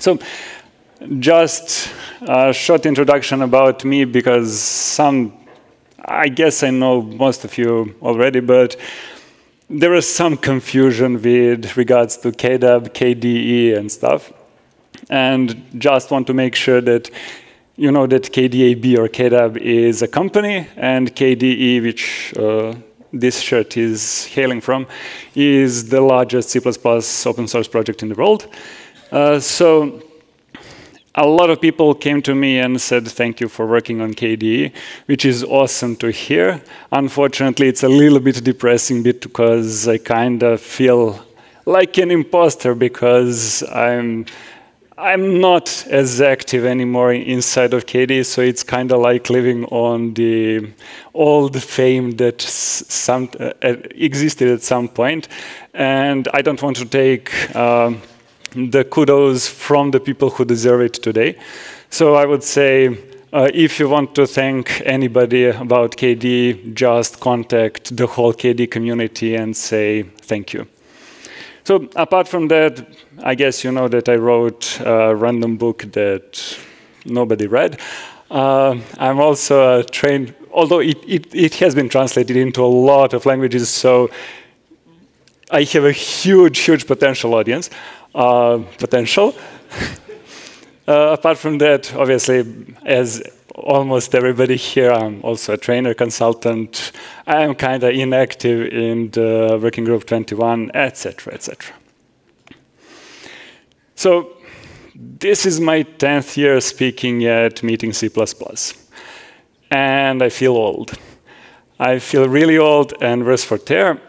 So just a short introduction about me because some, I guess I know most of you already, but there is some confusion with regards to KDAB, KDE, and stuff. And just want to make sure that you know that KDAB or KDAB is a company, and KDE, which uh, this shirt is hailing from, is the largest C++ open source project in the world. Uh, so a lot of people came to me and said, thank you for working on KDE, which is awesome to hear. Unfortunately, it's a little bit depressing because I kind of feel like an imposter because I'm I'm not as active anymore inside of KDE, so it's kind of like living on the old fame that some uh, existed at some point, and I don't want to take. Uh, the kudos from the people who deserve it today. So I would say uh, if you want to thank anybody about KDE, just contact the whole KDE community and say thank you. So apart from that, I guess you know that I wrote a random book that nobody read. Uh, I'm also trained, although it, it, it has been translated into a lot of languages, so I have a huge, huge potential audience potential. uh, apart from that, obviously, as almost everybody here, I'm also a trainer consultant. I'm kind of inactive in the working group 21, etc., etc. So this is my 10th year speaking at Meeting C++. And I feel old. I feel really old and worse for tear.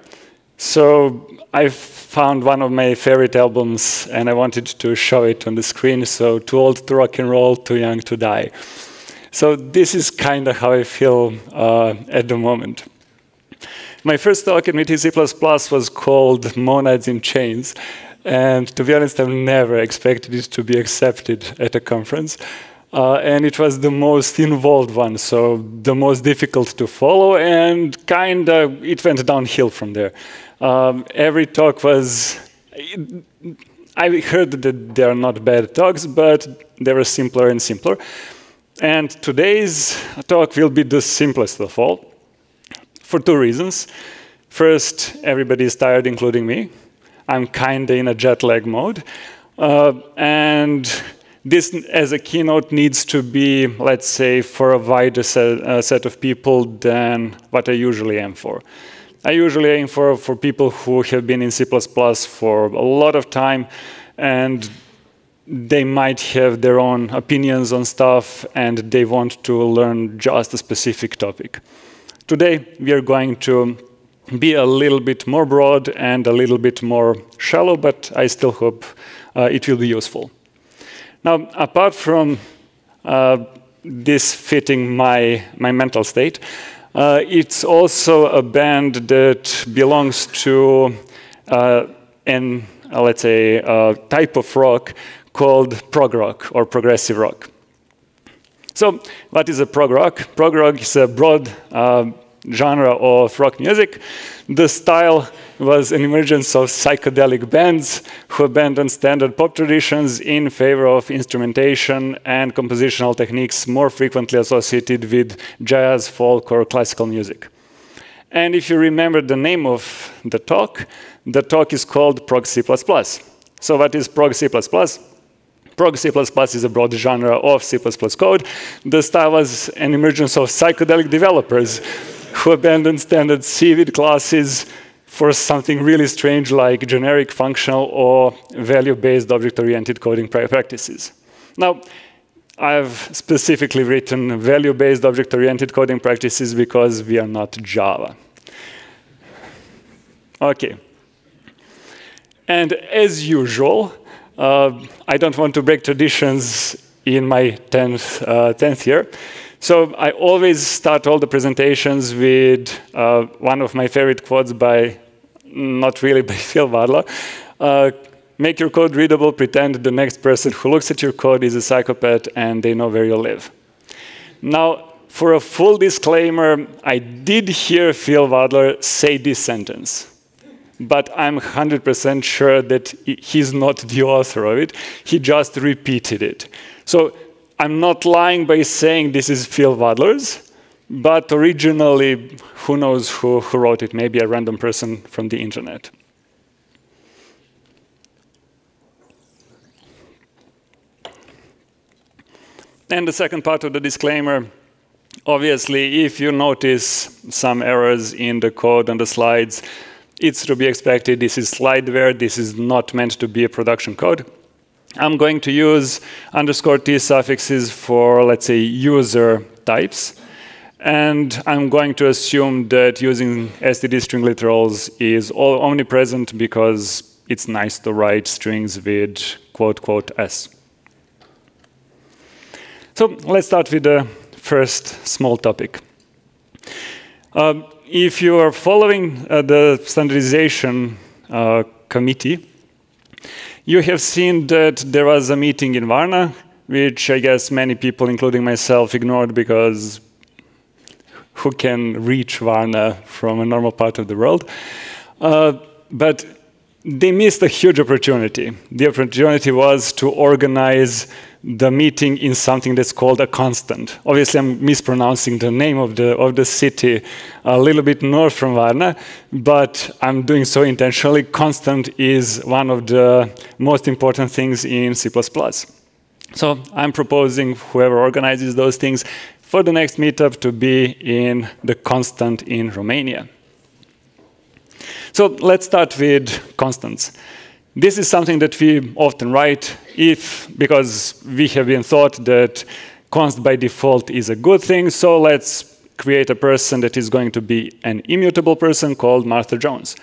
So I've found one of my favorite albums and I wanted to show it on the screen. So, too old to rock and roll, too young to die. So, this is kind of how I feel uh, at the moment. My first talk at Meeting C++ was called Monads in Chains. And to be honest, I've never expected it to be accepted at a conference. Uh, and it was the most involved one, so the most difficult to follow, and kind of it went downhill from there. Um, every talk was, I heard that they are not bad talks, but they were simpler and simpler. And today's talk will be the simplest of all, for two reasons. First, everybody is tired, including me. I'm kind of in a jet lag mode. Uh, and this, as a keynote, needs to be, let's say, for a wider set, uh, set of people than what I usually am for. I usually aim for, for people who have been in C++ for a lot of time and they might have their own opinions on stuff and they want to learn just a specific topic. Today, we are going to be a little bit more broad and a little bit more shallow, but I still hope uh, it will be useful. Now, apart from uh, this fitting my, my mental state, uh, it's also a band that belongs to uh, an, uh, let's say, a type of rock called prog rock or progressive rock. So, what is a prog rock? Prog rock is a broad uh, genre of rock music. The style was an emergence of psychedelic bands who abandoned standard pop traditions in favor of instrumentation and compositional techniques more frequently associated with jazz, folk, or classical music. And if you remember the name of the talk, the talk is called Prog C++. So what is Prog C++? Prog C++ is a broad genre of C++ code. The style was an emergence of psychedelic developers who abandoned standard C with classes for something really strange like generic functional or value-based object-oriented coding practices. Now, I've specifically written value-based object-oriented coding practices because we are not Java. Okay. And as usual, uh, I don't want to break traditions in my 10th, uh, 10th year. So I always start all the presentations with uh, one of my favorite quotes by, not really by Phil Wadler. Uh, make your code readable, pretend the next person who looks at your code is a psychopath and they know where you live. Now, for a full disclaimer, I did hear Phil Wadler say this sentence. but I'm 100% sure that he's not the author of it. He just repeated it. So I'm not lying by saying this is Phil Wadler's, but originally, who knows who, who wrote it? Maybe a random person from the internet. And the second part of the disclaimer, obviously, if you notice some errors in the code and the slides, it's to be expected. This is slideware. This is not meant to be a production code. I'm going to use underscore t suffixes for, let's say, user types. And I'm going to assume that using std string literals is all omnipresent because it's nice to write strings with quote, quote, s. So let's start with the first small topic. Um, if you are following uh, the standardization uh, committee, you have seen that there was a meeting in Varna, which I guess many people, including myself, ignored because who can reach Varna from a normal part of the world? Uh, but they missed a huge opportunity. The opportunity was to organize the meeting in something that's called a constant. Obviously, I'm mispronouncing the name of the, of the city a little bit north from Varna, but I'm doing so intentionally. Constant is one of the most important things in C++. So I'm proposing whoever organizes those things for the next meetup to be in the constant in Romania. So let's start with constants. This is something that we often write if, because we have been taught that const by default is a good thing, so let's create a person that is going to be an immutable person called Martha Jones.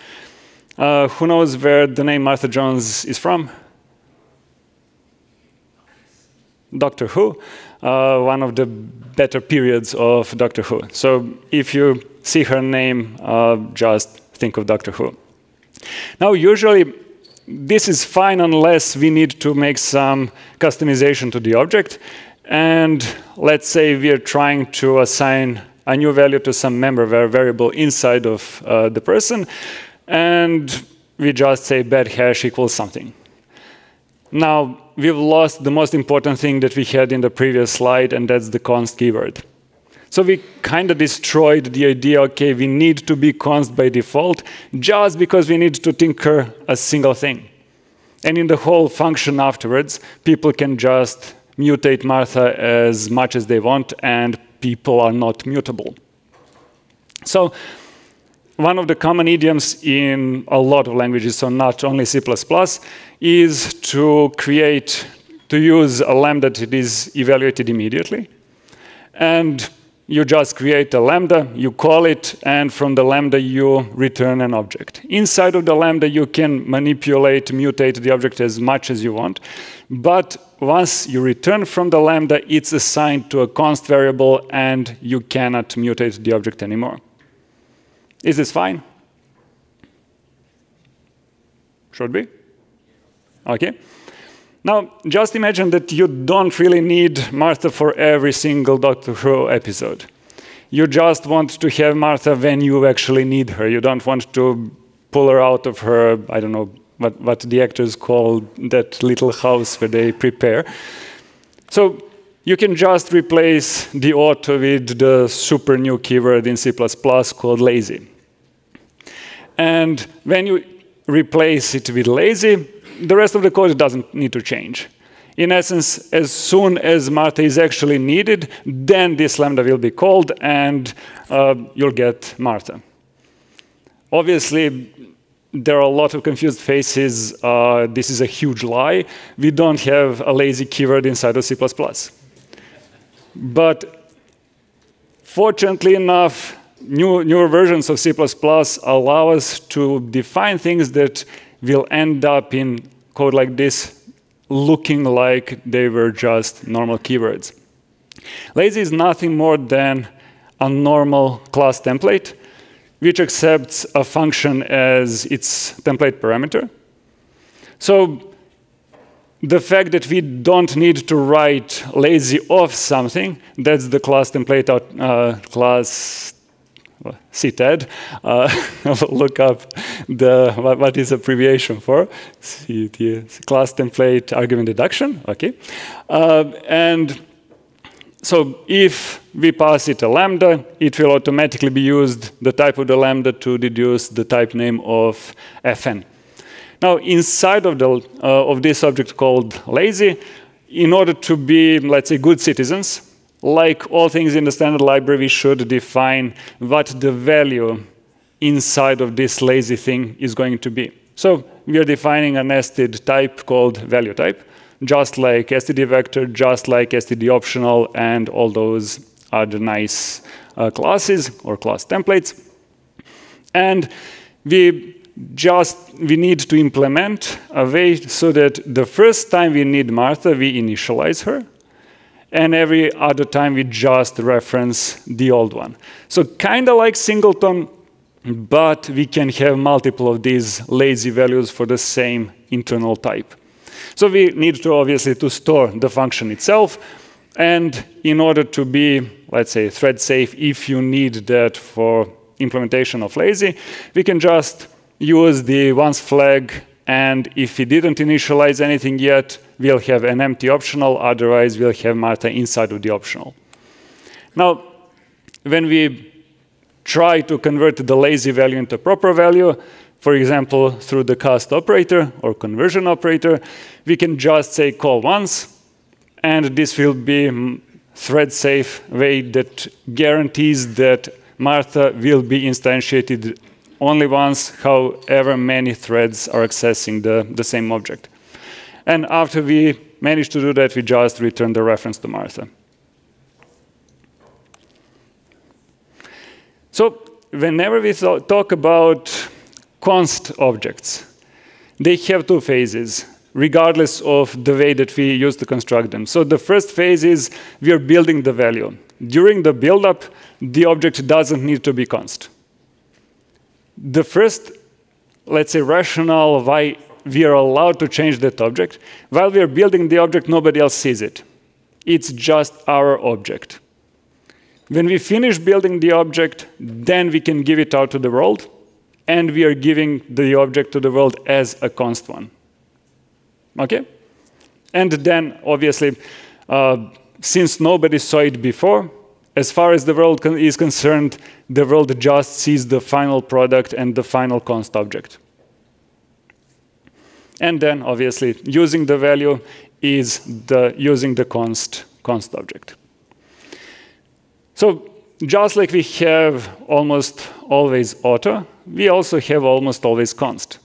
Uh, who knows where the name Martha Jones is from? Doctor Who, uh, one of the better periods of Doctor Who. So if you see her name, uh, just think of Doctor Who. Now, usually this is fine unless we need to make some customization to the object. And let's say we are trying to assign a new value to some member variable inside of uh, the person. And we just say bad hash equals something. Now, we've lost the most important thing that we had in the previous slide, and that's the const keyword. So we kind of destroyed the idea, okay, we need to be const by default just because we need to tinker a single thing. And in the whole function afterwards, people can just mutate Martha as much as they want, and people are not mutable. So one of the common idioms in a lot of languages, so not only C++, is to create, to use a lambda that is evaluated immediately. And you just create a lambda, you call it, and from the lambda you return an object. Inside of the lambda you can manipulate, mutate the object as much as you want, but once you return from the lambda, it's assigned to a const variable and you cannot mutate the object anymore. Is this fine? Should be? Okay. Now, just imagine that you don't really need Martha for every single Doctor Who episode. You just want to have Martha when you actually need her. You don't want to pull her out of her, I don't know what, what the actors call that little house where they prepare. So you can just replace the auto with the super new keyword in C++ called lazy. And when you replace it with lazy, the rest of the code doesn't need to change. In essence, as soon as Martha is actually needed, then this lambda will be called and uh, you'll get Martha. Obviously, there are a lot of confused faces. Uh, this is a huge lie. We don't have a lazy keyword inside of C++. But fortunately enough, new, newer versions of C++ allow us to define things that will end up in code like this looking like they were just normal keywords. Lazy is nothing more than a normal class template, which accepts a function as its template parameter. So the fact that we don't need to write lazy of something, that's the class template uh, class CTAD, uh, look up the what, what is abbreviation for class template argument deduction. Okay, uh, and so if we pass it a lambda, it will automatically be used the type of the lambda to deduce the type name of fn. Now inside of the uh, of this object called lazy, in order to be let's say good citizens, like all things in the standard library, we should define what the value inside of this lazy thing is going to be. So we are defining a nested type called value type, just like std vector, just like std optional, and all those the nice uh, classes or class templates. And we just we need to implement a way so that the first time we need Martha, we initialize her, and every other time we just reference the old one. So kind of like singleton, but we can have multiple of these lazy values for the same internal type. So we need to obviously to store the function itself, and in order to be, let's say, thread safe, if you need that for implementation of lazy, we can just use the once flag, and if we didn't initialize anything yet, we'll have an empty optional, otherwise we'll have Martha inside of the optional. Now, when we try to convert the lazy value into a proper value, for example, through the cast operator or conversion operator, we can just say call once, and this will be mm, thread safe way that guarantees that Martha will be instantiated only once, however many threads are accessing the, the same object. And after we manage to do that, we just return the reference to Martha. So whenever we talk about const objects, they have two phases, regardless of the way that we use to construct them. So the first phase is we are building the value. During the build-up, the object doesn't need to be const. The first, let's say, rationale why we are allowed to change that object. While we are building the object, nobody else sees it. It's just our object. When we finish building the object, then we can give it out to the world, and we are giving the object to the world as a const one. Okay? And then, obviously, uh, since nobody saw it before, as far as the world is concerned, the world just sees the final product and the final const object. And then, obviously, using the value is the using the const, const object. So just like we have almost always auto, we also have almost always const.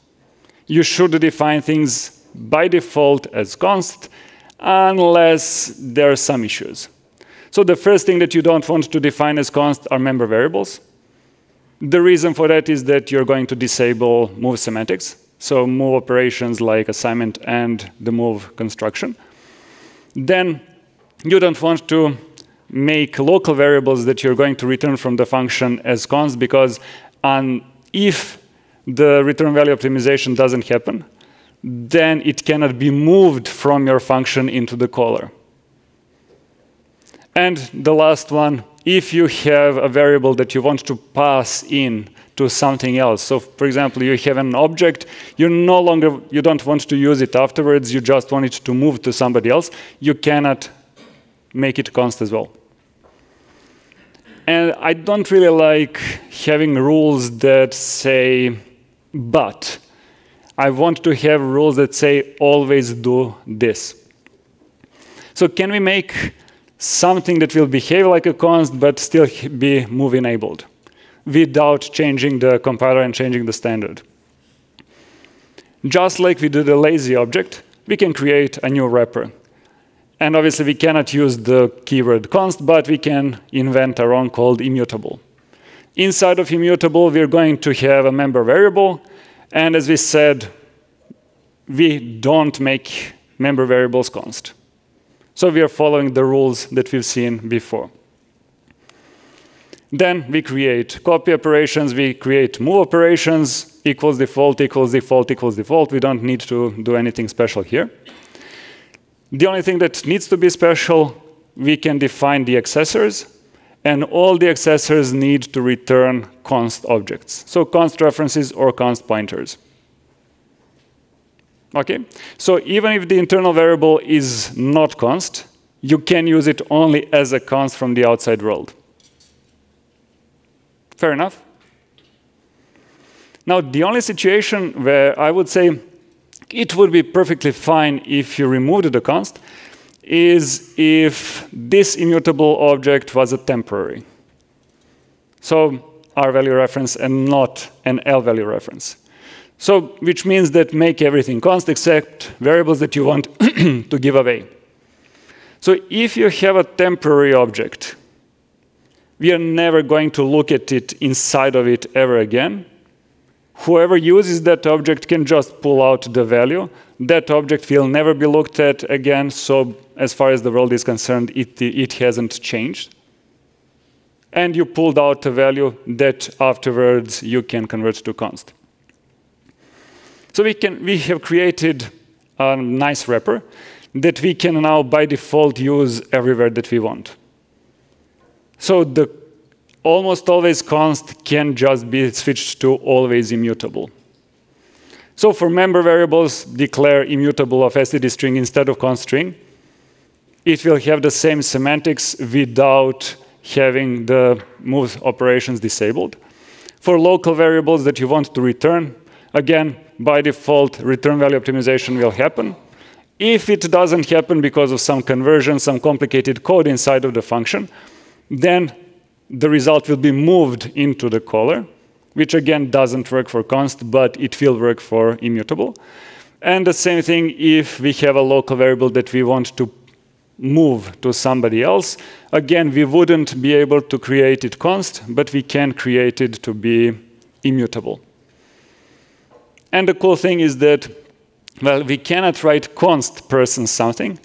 You should define things by default as const unless there are some issues. So the first thing that you don't want to define as const are member variables. The reason for that is that you're going to disable move semantics. So move operations like assignment and the move construction. Then you don't want to make local variables that you're going to return from the function as const because if the return value optimization doesn't happen, then it cannot be moved from your function into the caller. And the last one, if you have a variable that you want to pass in to something else. So for example, you have an object, you no longer, you don't want to use it afterwards, you just want it to move to somebody else, you cannot make it const as well. And I don't really like having rules that say, but. I want to have rules that say, always do this. So can we make something that will behave like a const, but still be move enabled? without changing the compiler and changing the standard. Just like we did a lazy object, we can create a new wrapper. And obviously, we cannot use the keyword const, but we can invent our own called immutable. Inside of immutable, we're going to have a member variable. And as we said, we don't make member variables const. So we are following the rules that we've seen before. Then we create copy operations, we create move operations, equals default, equals default, equals default. We don't need to do anything special here. The only thing that needs to be special, we can define the accessors, and all the accessors need to return const objects. So const references or const pointers. Okay, so even if the internal variable is not const, you can use it only as a const from the outside world. Fair enough? Now, the only situation where I would say it would be perfectly fine if you removed the const is if this immutable object was a temporary. So R value reference and not an L value reference. So, which means that make everything const except variables that you want to give away. So if you have a temporary object, we are never going to look at it inside of it ever again. Whoever uses that object can just pull out the value. That object will never be looked at again, so as far as the world is concerned, it, it hasn't changed. And you pulled out a value that afterwards you can convert to const. So we, can, we have created a nice wrapper that we can now by default use everywhere that we want. So the almost always const can just be switched to always immutable. So for member variables, declare immutable of std string instead of const string. It will have the same semantics without having the move operations disabled. For local variables that you want to return, again, by default, return value optimization will happen. If it doesn't happen because of some conversion, some complicated code inside of the function, then the result will be moved into the caller, which again doesn't work for const, but it will work for immutable. And the same thing if we have a local variable that we want to move to somebody else. Again, we wouldn't be able to create it const, but we can create it to be immutable. And the cool thing is that, well, we cannot write const person something.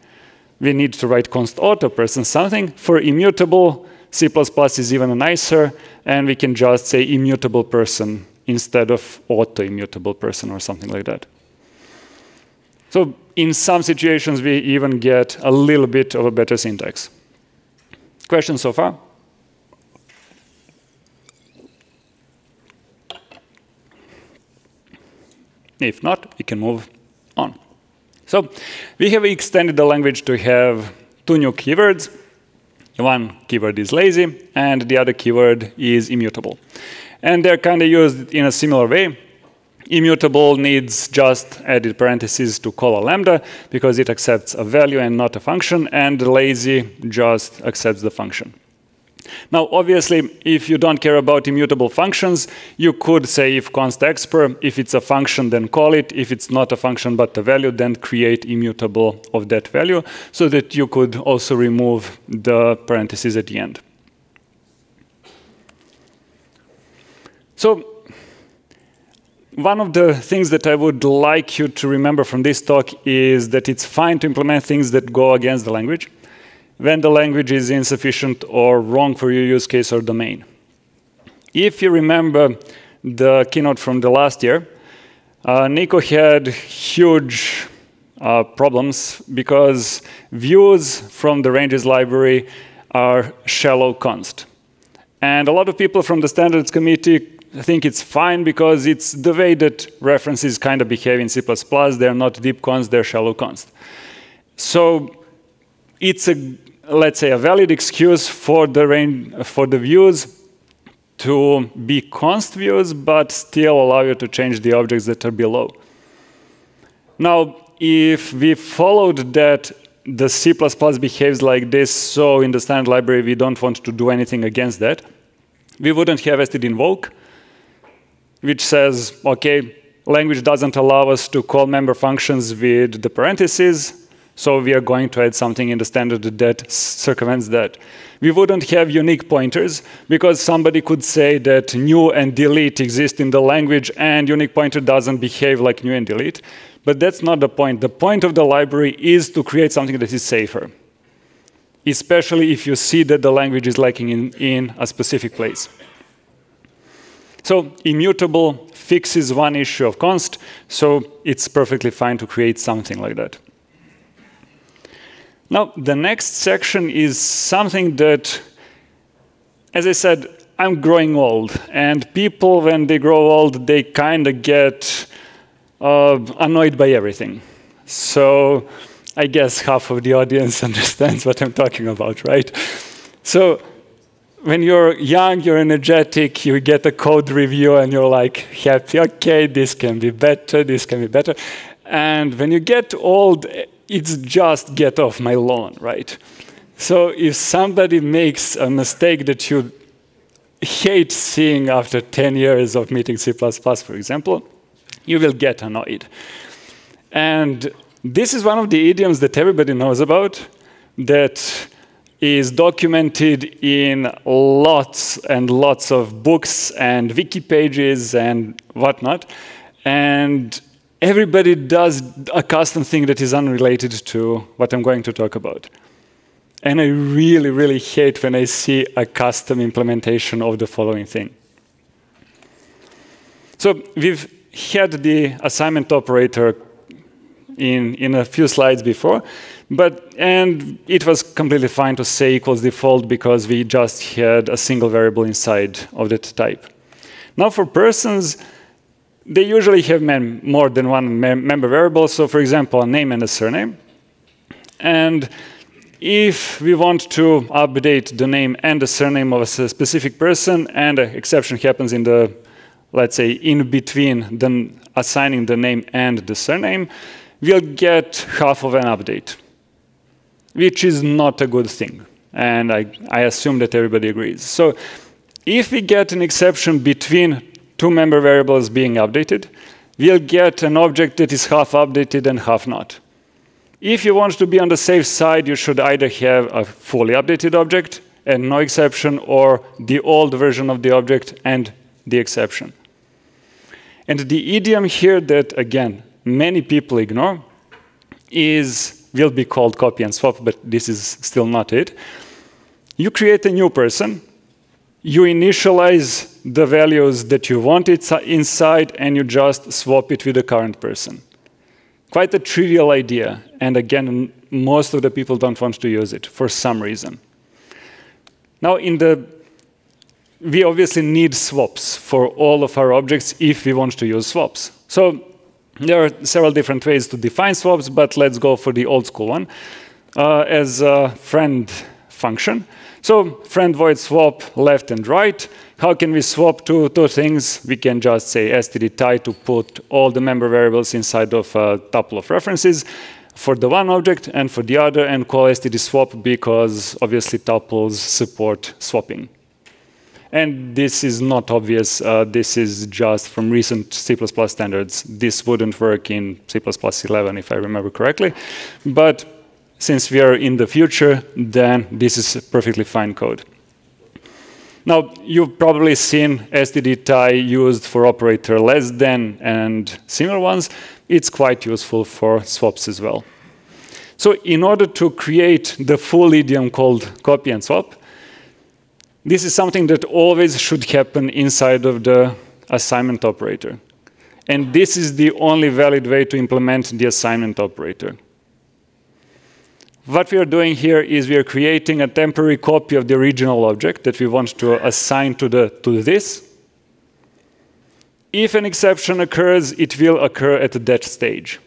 We need to write const auto person something. For immutable, C++ is even nicer, and we can just say immutable person instead of auto-immutable person or something like that. So in some situations, we even get a little bit of a better syntax. Questions so far? If not, we can move on. So we have extended the language to have two new keywords. One keyword is lazy, and the other keyword is immutable. And they're kind of used in a similar way. Immutable needs just added parentheses to call a lambda because it accepts a value and not a function, and lazy just accepts the function. Now, obviously, if you don't care about immutable functions, you could say if constexpr, if it's a function, then call it. If it's not a function but a value, then create immutable of that value so that you could also remove the parentheses at the end. So one of the things that I would like you to remember from this talk is that it's fine to implement things that go against the language when the language is insufficient or wrong for your use case or domain. If you remember the keynote from the last year, uh, Nico had huge uh, problems because views from the ranges library are shallow const. And a lot of people from the standards committee think it's fine because it's the way that references kind of behave in C++. They're not deep const, they're shallow const. So it's a let's say, a valid excuse for the, range, for the views to be const views, but still allow you to change the objects that are below. Now, if we followed that the C++ behaves like this, so in the standard library we don't want to do anything against that, we wouldn't have std invoke, which says, okay, language doesn't allow us to call member functions with the parentheses, so we are going to add something in the standard that circumvents that. We wouldn't have unique pointers because somebody could say that new and delete exist in the language and unique pointer doesn't behave like new and delete. But that's not the point. The point of the library is to create something that is safer, especially if you see that the language is lacking in, in a specific place. So immutable fixes one issue of const, so it's perfectly fine to create something like that. Now, the next section is something that as I said, I'm growing old, and people, when they grow old, they kind of get uh, annoyed by everything. So I guess half of the audience understands what I'm talking about, right? So when you're young, you're energetic, you get a code review and you're like happy, okay, this can be better, this can be better. And when you get old, it's just get off my lawn, right? So if somebody makes a mistake that you hate seeing after 10 years of meeting C++, for example, you will get annoyed. And this is one of the idioms that everybody knows about that is documented in lots and lots of books and wiki pages and whatnot. And everybody does a custom thing that is unrelated to what I'm going to talk about. And I really, really hate when I see a custom implementation of the following thing. So we've had the assignment operator in, in a few slides before, but and it was completely fine to say equals default because we just had a single variable inside of that type. Now for persons, they usually have more than one mem member variable. So for example, a name and a surname. And if we want to update the name and the surname of a specific person and an exception happens in the, let's say, in between the assigning the name and the surname, we'll get half of an update, which is not a good thing. And I, I assume that everybody agrees. So if we get an exception between two member variables being updated, we'll get an object that is half updated and half not. If you want to be on the safe side, you should either have a fully updated object and no exception, or the old version of the object and the exception. And the idiom here that, again, many people ignore is will be called copy and swap, but this is still not it. You create a new person, you initialize the values that you want inside, and you just swap it with the current person. Quite a trivial idea, and again, most of the people don't want to use it for some reason. Now, in the we obviously need swaps for all of our objects if we want to use swaps. So there are several different ways to define swaps, but let's go for the old school one uh, as a friend function. So friend void swap left and right. How can we swap two, two things? We can just say std tie to put all the member variables inside of a tuple of references for the one object and for the other and call std swap because obviously tuples support swapping. And this is not obvious. Uh, this is just from recent C++ standards. This wouldn't work in C++ 11, if I remember correctly. But since we are in the future, then this is perfectly fine code. Now, you've probably seen std tie used for operator less than and similar ones. It's quite useful for swaps as well. So in order to create the full idiom called copy and swap, this is something that always should happen inside of the assignment operator. And this is the only valid way to implement the assignment operator. What we are doing here is we are creating a temporary copy of the original object that we want to assign to, the, to this. If an exception occurs, it will occur at that stage.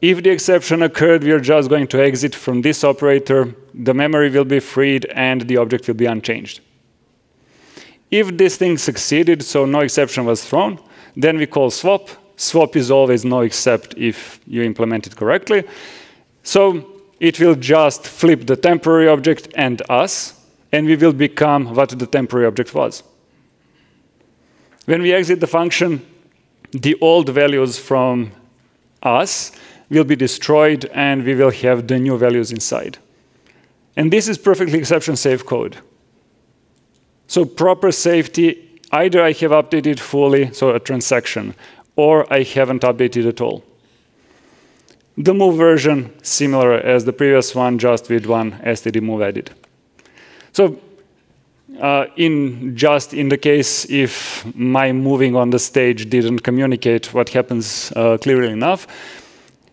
If the exception occurred, we are just going to exit from this operator, the memory will be freed, and the object will be unchanged. If this thing succeeded, so no exception was thrown, then we call swap. Swap is always noexcept if you implement it correctly. So it will just flip the temporary object and us, and we will become what the temporary object was. When we exit the function, the old values from us will be destroyed and we will have the new values inside. And this is perfectly exception safe code. So proper safety, either I have updated fully, so a transaction, or I haven't updated at all. The move version, similar as the previous one, just with one std move added. So uh, in just in the case if my moving on the stage didn't communicate what happens uh, clearly enough,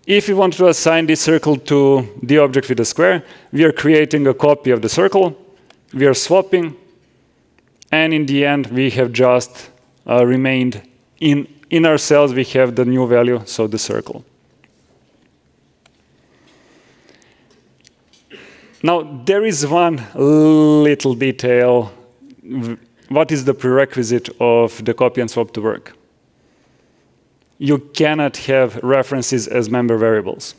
if we want to assign this circle to the object with the square, we are creating a copy of the circle, we are swapping, And in the end, we have just uh, remained in, in our cells, we have the new value, so the circle. Now, there is one little detail. What is the prerequisite of the copy and swap to work? You cannot have references as member variables.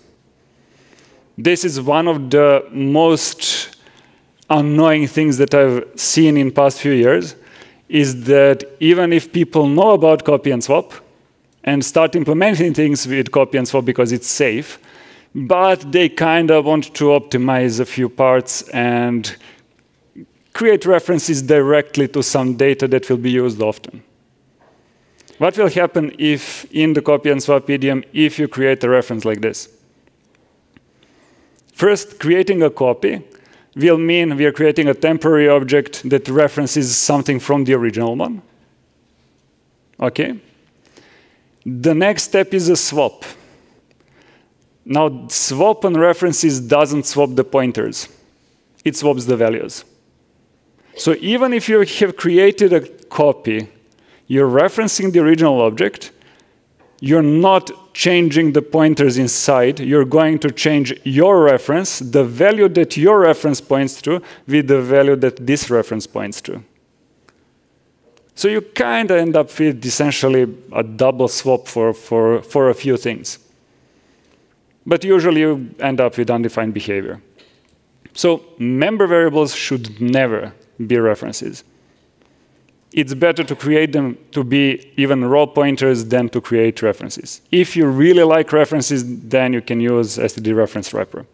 This is one of the most annoying things that I've seen in past few years is that even if people know about copy and swap and start implementing things with copy and swap because it's safe, but they kind of want to optimize a few parts and create references directly to some data that will be used often. What will happen if in the copy and swap idiom, if you create a reference like this? First, creating a copy will mean we are creating a temporary object that references something from the original one. Okay? The next step is a swap. Now, swap on references doesn't swap the pointers. It swaps the values. So even if you have created a copy, you're referencing the original object, you're not changing the pointers inside. You're going to change your reference, the value that your reference points to, with the value that this reference points to. So you kind of end up with essentially a double swap for, for, for a few things. But usually you end up with undefined behavior. So member variables should never be references it's better to create them to be even raw pointers than to create references. If you really like references, then you can use std reference wrapper.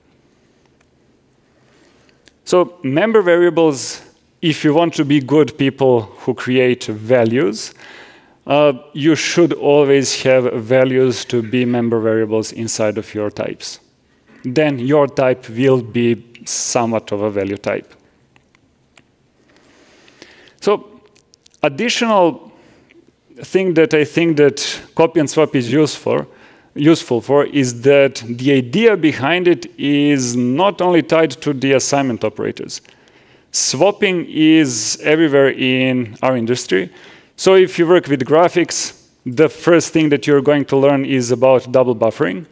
So member variables, if you want to be good people who create values, uh, you should always have values to be member variables inside of your types. Then your type will be somewhat of a value type. So additional thing that I think that copy and swap is useful, useful for is that the idea behind it is not only tied to the assignment operators. Swapping is everywhere in our industry. So if you work with graphics, the first thing that you're going to learn is about double buffering.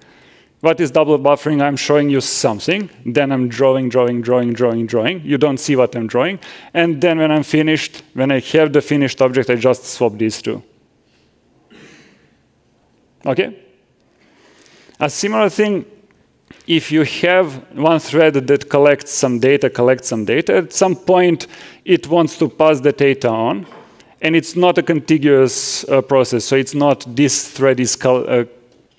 What is double buffering? I'm showing you something, then I'm drawing, drawing, drawing, drawing, drawing. You don't see what I'm drawing. And then when I'm finished, when I have the finished object, I just swap these two. Okay? A similar thing, if you have one thread that collects some data, collects some data, at some point it wants to pass the data on, and it's not a contiguous uh, process. So it's not this thread is uh,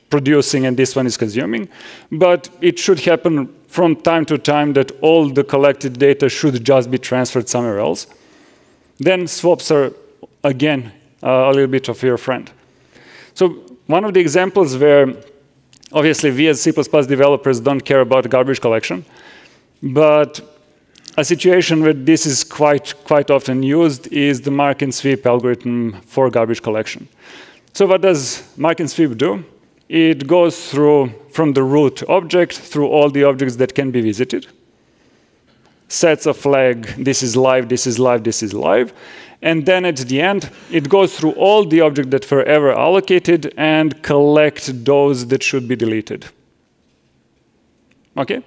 producing and this one is consuming. But it should happen from time to time that all the collected data should just be transferred somewhere else. Then swaps are, again, uh, a little bit of your friend. So one of the examples where obviously we as C++ developers don't care about garbage collection, but a situation where this is quite, quite often used is the mark and sweep algorithm for garbage collection. So what does mark and sweep do? it goes through from the root object through all the objects that can be visited, sets a flag, this is live, this is live, this is live, and then at the end, it goes through all the objects that were ever allocated and collect those that should be deleted. Okay?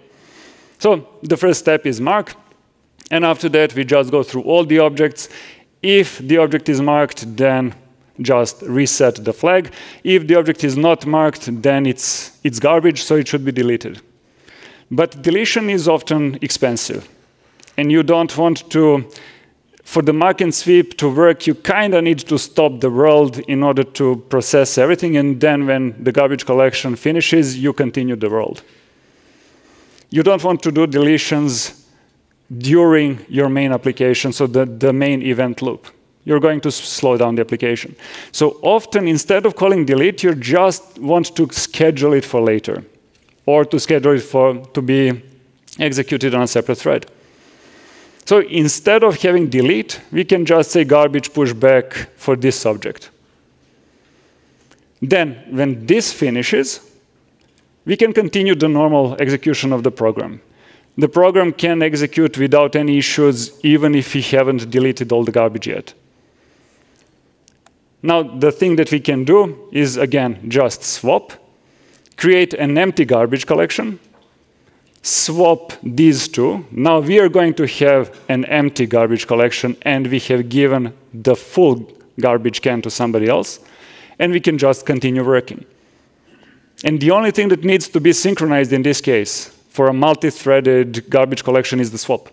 So the first step is mark, and after that, we just go through all the objects. If the object is marked, then just reset the flag. If the object is not marked, then it's, it's garbage, so it should be deleted. But deletion is often expensive. And you don't want to, for the mark and sweep to work, you kind of need to stop the world in order to process everything. And then when the garbage collection finishes, you continue the world. You don't want to do deletions during your main application, so the, the main event loop you're going to slow down the application. So often, instead of calling delete, you just want to schedule it for later, or to schedule it for to be executed on a separate thread. So instead of having delete, we can just say garbage pushback for this object. Then, when this finishes, we can continue the normal execution of the program. The program can execute without any issues, even if we haven't deleted all the garbage yet. Now, the thing that we can do is, again, just swap, create an empty garbage collection, swap these two. Now we are going to have an empty garbage collection, and we have given the full garbage can to somebody else, and we can just continue working. And the only thing that needs to be synchronized in this case for a multi-threaded garbage collection is the swap.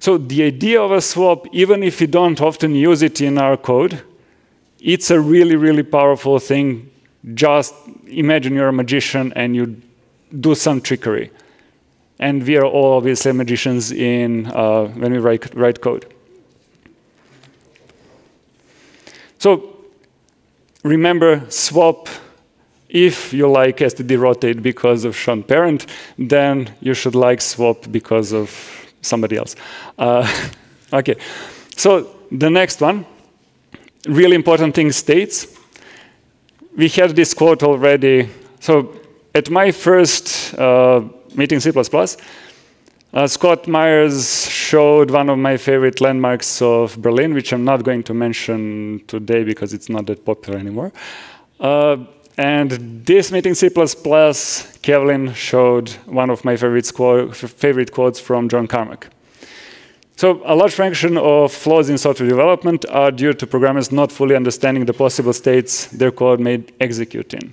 So the idea of a swap, even if we don't often use it in our code, it's a really, really powerful thing. Just imagine you're a magician and you do some trickery. And we are all obviously magicians in uh, when we write, write code. So remember, swap. If you like std rotate because of Sean Parent, then you should like swap because of somebody else. Uh, okay, so the next one, really important thing, states. We had this quote already. So at my first uh, meeting C++, uh, Scott Meyers showed one of my favorite landmarks of Berlin, which I'm not going to mention today because it's not that popular anymore. Uh, and this meeting C++, Kevlin showed one of my favorite, favorite quotes from John Carmack. So a large fraction of flaws in software development are due to programmers not fully understanding the possible states their code may execute in.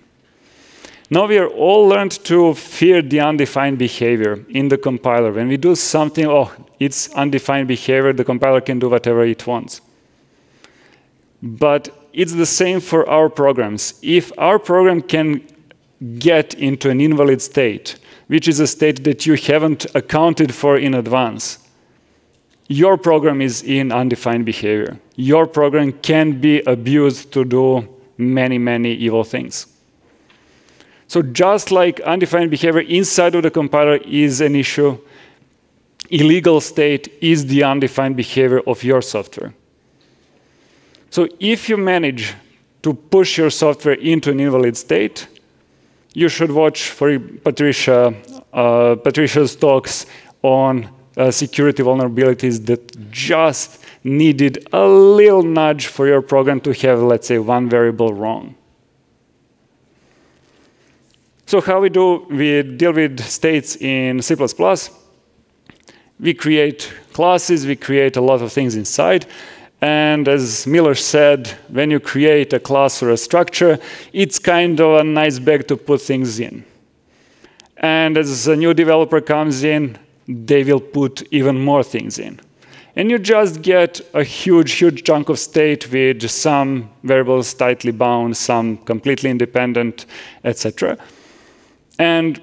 Now we are all learned to fear the undefined behavior in the compiler. When we do something, oh, it's undefined behavior, the compiler can do whatever it wants. But it's the same for our programs. If our program can get into an invalid state, which is a state that you haven't accounted for in advance, your program is in undefined behavior. Your program can be abused to do many, many evil things. So just like undefined behavior inside of the compiler is an issue, illegal state is the undefined behavior of your software. So if you manage to push your software into an invalid state, you should watch for Patricia, uh, Patricia's talks on uh, security vulnerabilities that just needed a little nudge for your program to have, let's say, one variable wrong. So how we do, we deal with states in C++. We create classes, we create a lot of things inside. And as Miller said, when you create a class or a structure, it's kind of a nice bag to put things in. And as a new developer comes in, they will put even more things in. And you just get a huge, huge chunk of state with some variables tightly bound, some completely independent, etc. And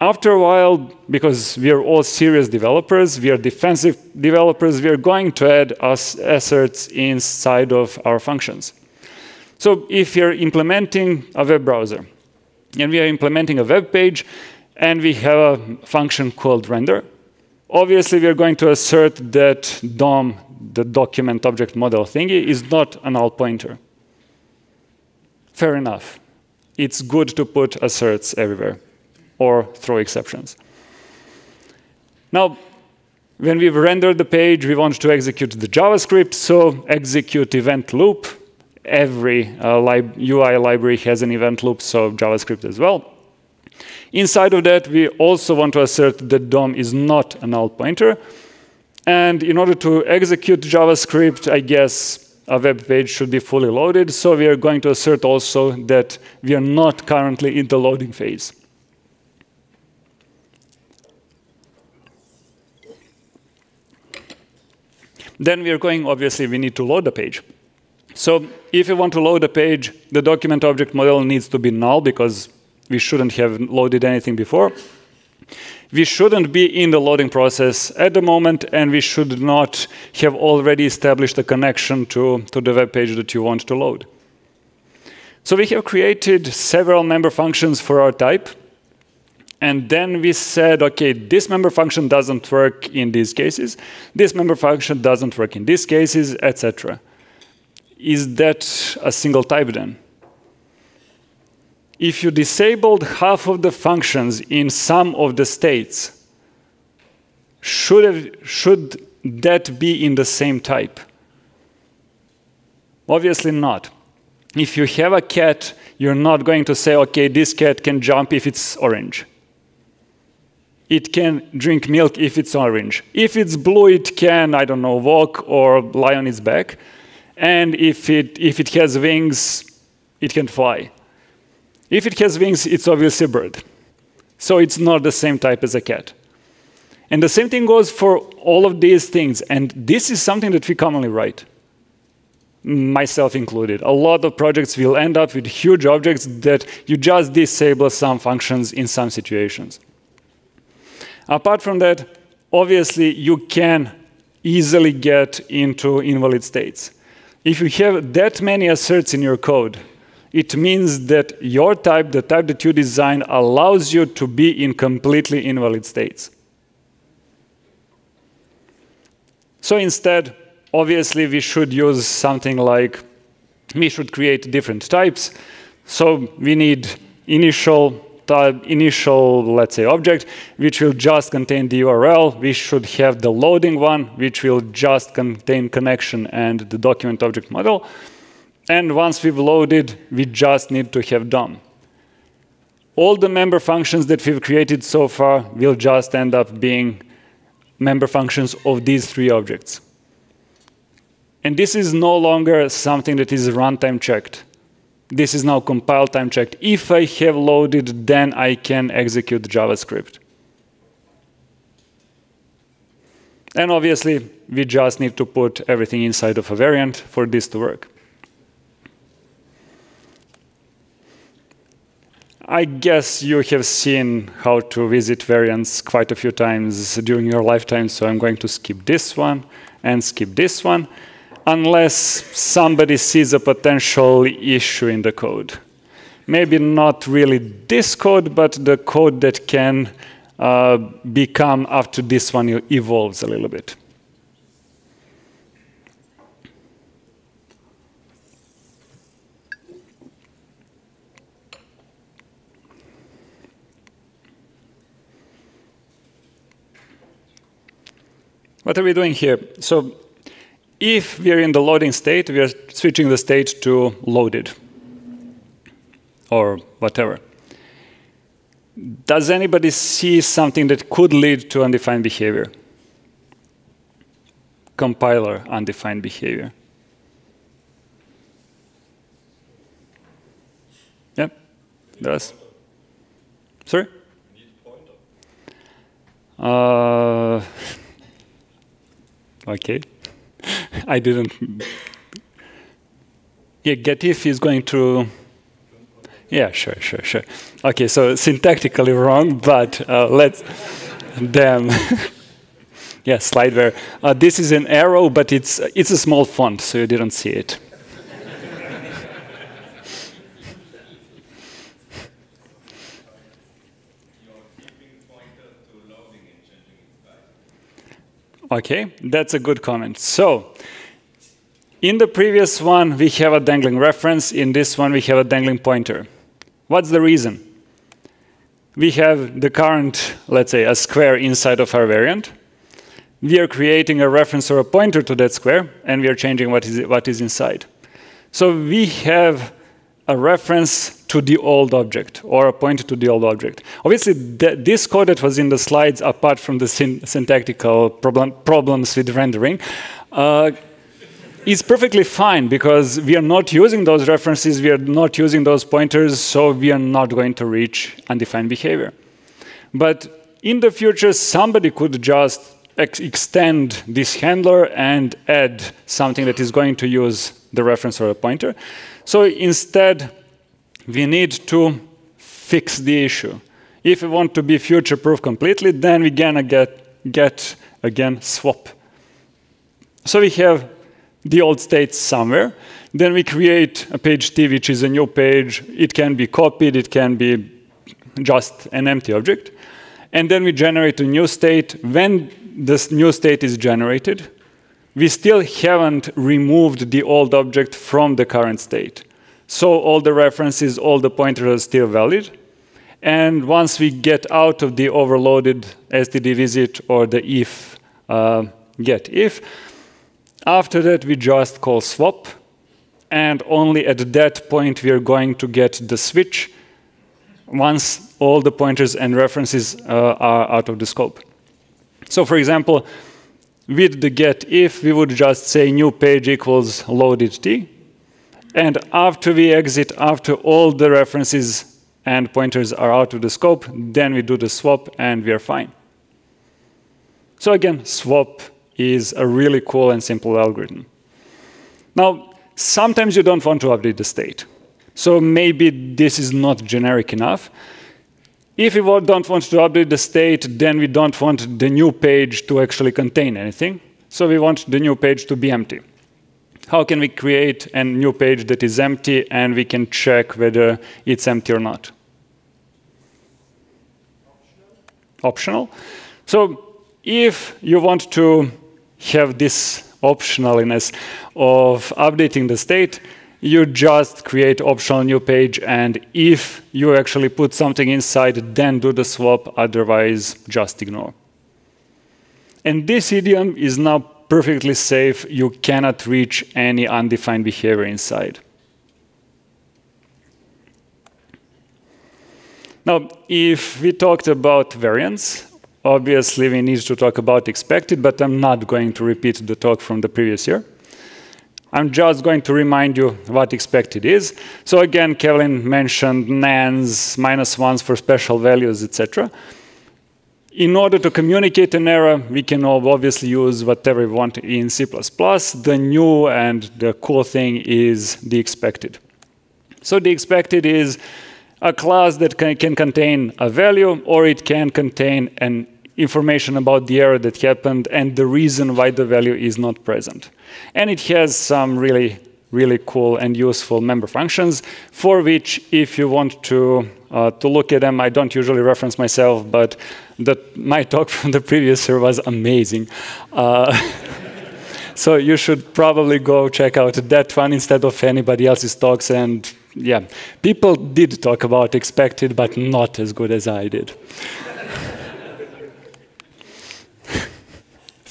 after a while, because we are all serious developers, we are defensive developers, we are going to add us asserts inside of our functions. So if you're implementing a web browser, and we are implementing a web page, and we have a function called render, obviously we are going to assert that DOM, the document object model thingy, is not a null pointer. Fair enough. It's good to put asserts everywhere or throw exceptions. Now, when we've rendered the page, we want to execute the JavaScript, so execute event loop. Every uh, lib UI library has an event loop, so JavaScript as well. Inside of that, we also want to assert that DOM is not a null pointer. And in order to execute JavaScript, I guess a web page should be fully loaded. So we are going to assert also that we are not currently in the loading phase. Then we are going, obviously, we need to load the page. So if you want to load a page, the document object model needs to be null because we shouldn't have loaded anything before. We shouldn't be in the loading process at the moment, and we should not have already established a connection to, to the web page that you want to load. So we have created several member functions for our type. And then we said, OK, this member function doesn't work in these cases. This member function doesn't work in these cases, etc. Is that a single type then? if you disabled half of the functions in some of the states, should, have, should that be in the same type? Obviously not. If you have a cat, you're not going to say, okay, this cat can jump if it's orange. It can drink milk if it's orange. If it's blue, it can, I don't know, walk or lie on its back. And if it, if it has wings, it can fly. If it has wings, it's obviously a bird. So it's not the same type as a cat. And the same thing goes for all of these things. And this is something that we commonly write, myself included. A lot of projects will end up with huge objects that you just disable some functions in some situations. Apart from that, obviously, you can easily get into invalid states. If you have that many asserts in your code, it means that your type, the type that you design, allows you to be in completely invalid states. So instead, obviously, we should use something like, we should create different types. So we need initial type, initial, let's say, object, which will just contain the URL. We should have the loading one, which will just contain connection and the document object model. And once we've loaded, we just need to have DOM. All the member functions that we've created so far will just end up being member functions of these three objects. And this is no longer something that is runtime checked. This is now compile time checked. If I have loaded, then I can execute JavaScript. And obviously, we just need to put everything inside of a variant for this to work. I guess you have seen how to visit variants quite a few times during your lifetime, so I'm going to skip this one and skip this one, unless somebody sees a potential issue in the code. Maybe not really this code, but the code that can uh, become after this one evolves a little bit. What are we doing here? So if we are in the loading state, we are switching the state to loaded or whatever. Does anybody see something that could lead to undefined behavior? Compiler undefined behavior. Yeah, does. Sorry? Uh, Okay. I didn't. Yeah, getif is going to. Yeah, sure, sure, sure. Okay, so syntactically wrong, but uh, let's. Damn. yeah, slideware. Uh, this is an arrow, but it's it's a small font, so you didn't see it. Okay, that's a good comment. So, in the previous one, we have a dangling reference. In this one, we have a dangling pointer. What's the reason? We have the current, let's say, a square inside of our variant. We are creating a reference or a pointer to that square, and we are changing what is, what is inside. So we have a reference to the old object or a pointer to the old object. Obviously, this code that was in the slides, apart from the syntactical problem problems with rendering, uh, is perfectly fine because we are not using those references, we are not using those pointers, so we are not going to reach undefined behavior. But in the future, somebody could just ex extend this handler and add something that is going to use the reference or a pointer. So instead, we need to fix the issue. If we want to be future-proof completely, then we're gonna get, get, again, swap. So we have the old state somewhere. Then we create a page T, which is a new page. It can be copied. It can be just an empty object. And then we generate a new state. When this new state is generated, we still haven't removed the old object from the current state. So all the references, all the pointers are still valid. And once we get out of the overloaded std visit or the if uh, get if, after that we just call swap. And only at that point we are going to get the switch once all the pointers and references uh, are out of the scope. So for example, with the get if, we would just say new page equals loaded t. And after we exit, after all the references and pointers are out of the scope, then we do the swap and we are fine. So again, swap is a really cool and simple algorithm. Now, sometimes you don't want to update the state. So maybe this is not generic enough. If we don't want to update the state, then we don't want the new page to actually contain anything. So we want the new page to be empty. How can we create a new page that is empty and we can check whether it's empty or not? Optional. So if you want to have this optionalness of updating the state, you just create optional new page, and if you actually put something inside, then do the swap, otherwise just ignore. And this idiom is now perfectly safe. You cannot reach any undefined behavior inside. Now, if we talked about variants, obviously we need to talk about expected, but I'm not going to repeat the talk from the previous year. I'm just going to remind you what expected is. So again, Kevlin mentioned nans, minus ones for special values, etc. In order to communicate an error, we can obviously use whatever we want in C++. The new and the cool thing is the expected. So the expected is a class that can, can contain a value, or it can contain an information about the error that happened and the reason why the value is not present. And it has some really, really cool and useful member functions for which, if you want to, uh, to look at them, I don't usually reference myself, but the, my talk from the previous year was amazing. Uh, so you should probably go check out that one instead of anybody else's talks. And yeah, people did talk about expected, but not as good as I did.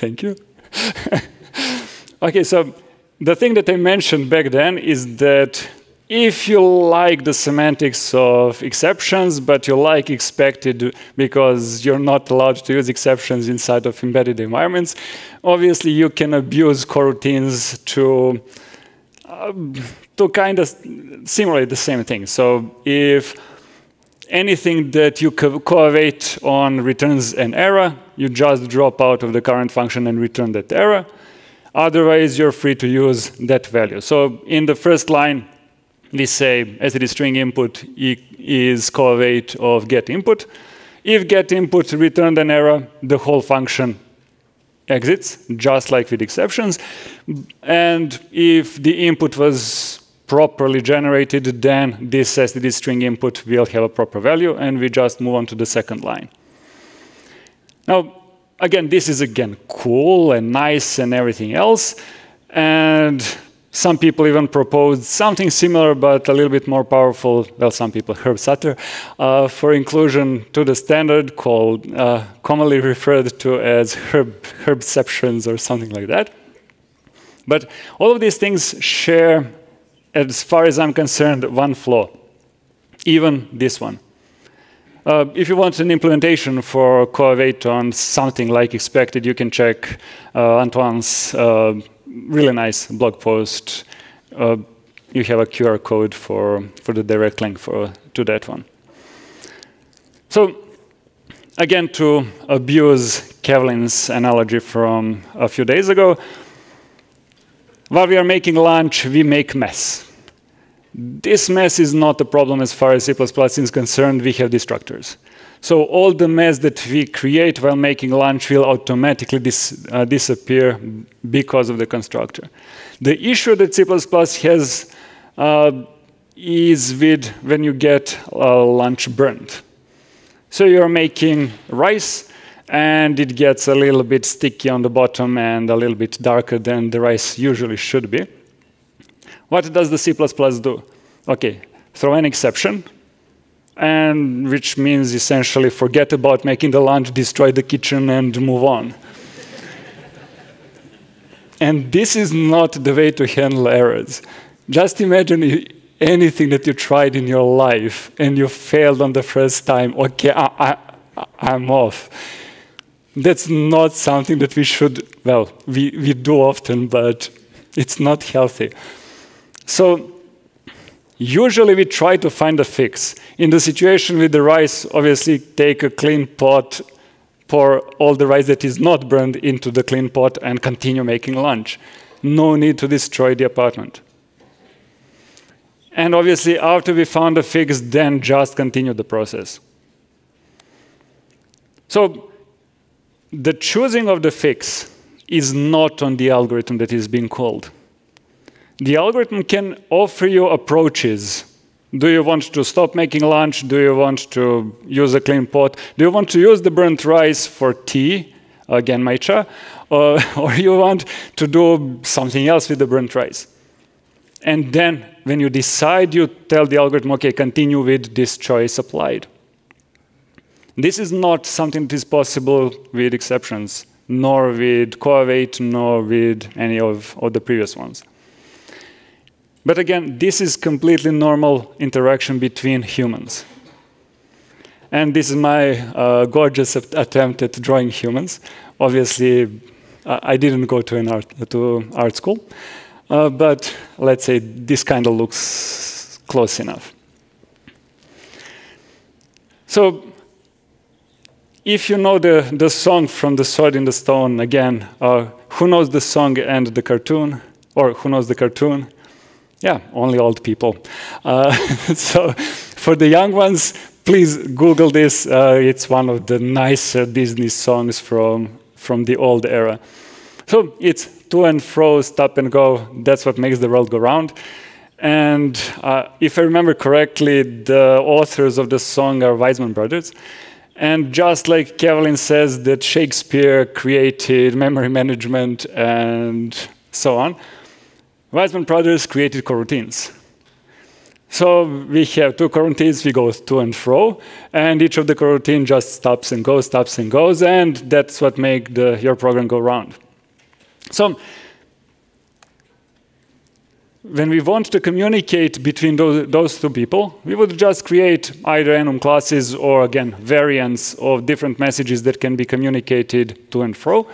Thank you. okay, so the thing that I mentioned back then is that if you like the semantics of exceptions, but you like expected because you're not allowed to use exceptions inside of embedded environments, obviously you can abuse coroutines to uh, to kind of simulate the same thing. So if anything that you co co_await on returns an error, you just drop out of the current function and return that error. Otherwise, you're free to use that value. So in the first line, we say std string input is co_await of get input. If get input returned an error, the whole function exits, just like with exceptions. And if the input was properly generated, then this std string input will have a proper value, and we just move on to the second line. Now, again, this is again cool and nice and everything else. And some people even proposed something similar, but a little bit more powerful. Well, some people, Herb Sutter, uh, for inclusion to the standard called, uh, commonly referred to as Herb, Herbceptions or something like that. But all of these things share, as far as I'm concerned, one flaw, even this one. Uh, if you want an implementation for co_await on something like expected, you can check uh, Antoine's uh, really nice blog post. Uh, you have a QR code for, for the direct link for, to that one. So again, to abuse Kevlin's analogy from a few days ago, while we are making lunch, we make mess. This mess is not a problem as far as C++ is concerned. We have destructors. So all the mess that we create while making lunch will automatically dis uh, disappear because of the constructor. The issue that C++ has uh, is with when you get uh, lunch burnt. So you're making rice, and it gets a little bit sticky on the bottom and a little bit darker than the rice usually should be. What does the C++ do? okay, throw an exception, and which means essentially forget about making the lunch, destroy the kitchen, and move on. and this is not the way to handle errors. Just imagine anything that you tried in your life and you failed on the first time. Okay, I, I, I'm off. That's not something that we should, well, we, we do often, but it's not healthy. So Usually we try to find a fix. In the situation with the rice, obviously take a clean pot, pour all the rice that is not burned into the clean pot and continue making lunch. No need to destroy the apartment. And obviously after we found a fix, then just continue the process. So the choosing of the fix is not on the algorithm that is being called. The algorithm can offer you approaches. Do you want to stop making lunch? Do you want to use a clean pot? Do you want to use the burnt rice for tea? Again, matcha. Uh, or you want to do something else with the burnt rice? And then, when you decide, you tell the algorithm, okay, continue with this choice applied. This is not something that is possible with exceptions, nor with co_await, nor with any of, of the previous ones. But again, this is completely normal interaction between humans. And this is my uh, gorgeous attempt at drawing humans. Obviously, I didn't go to an art, to art school, uh, but let's say this kind of looks close enough. So, if you know the, the song from The Sword in the Stone, again, uh, who knows the song and the cartoon? Or who knows the cartoon? Yeah, only old people. Uh, so for the young ones, please Google this. Uh, it's one of the nicer Disney songs from, from the old era. So it's to and fro, stop and go. That's what makes the world go round. And uh, if I remember correctly, the authors of the song are Weisman brothers. And just like Kevlin says that Shakespeare created memory management and so on, Weisman Brothers created coroutines. So we have two coroutines, we go to and fro, and each of the coroutine just stops and goes, stops and goes, and that's what makes your program go round. So when we want to communicate between those, those two people, we would just create either enum classes or, again, variants of different messages that can be communicated to and fro.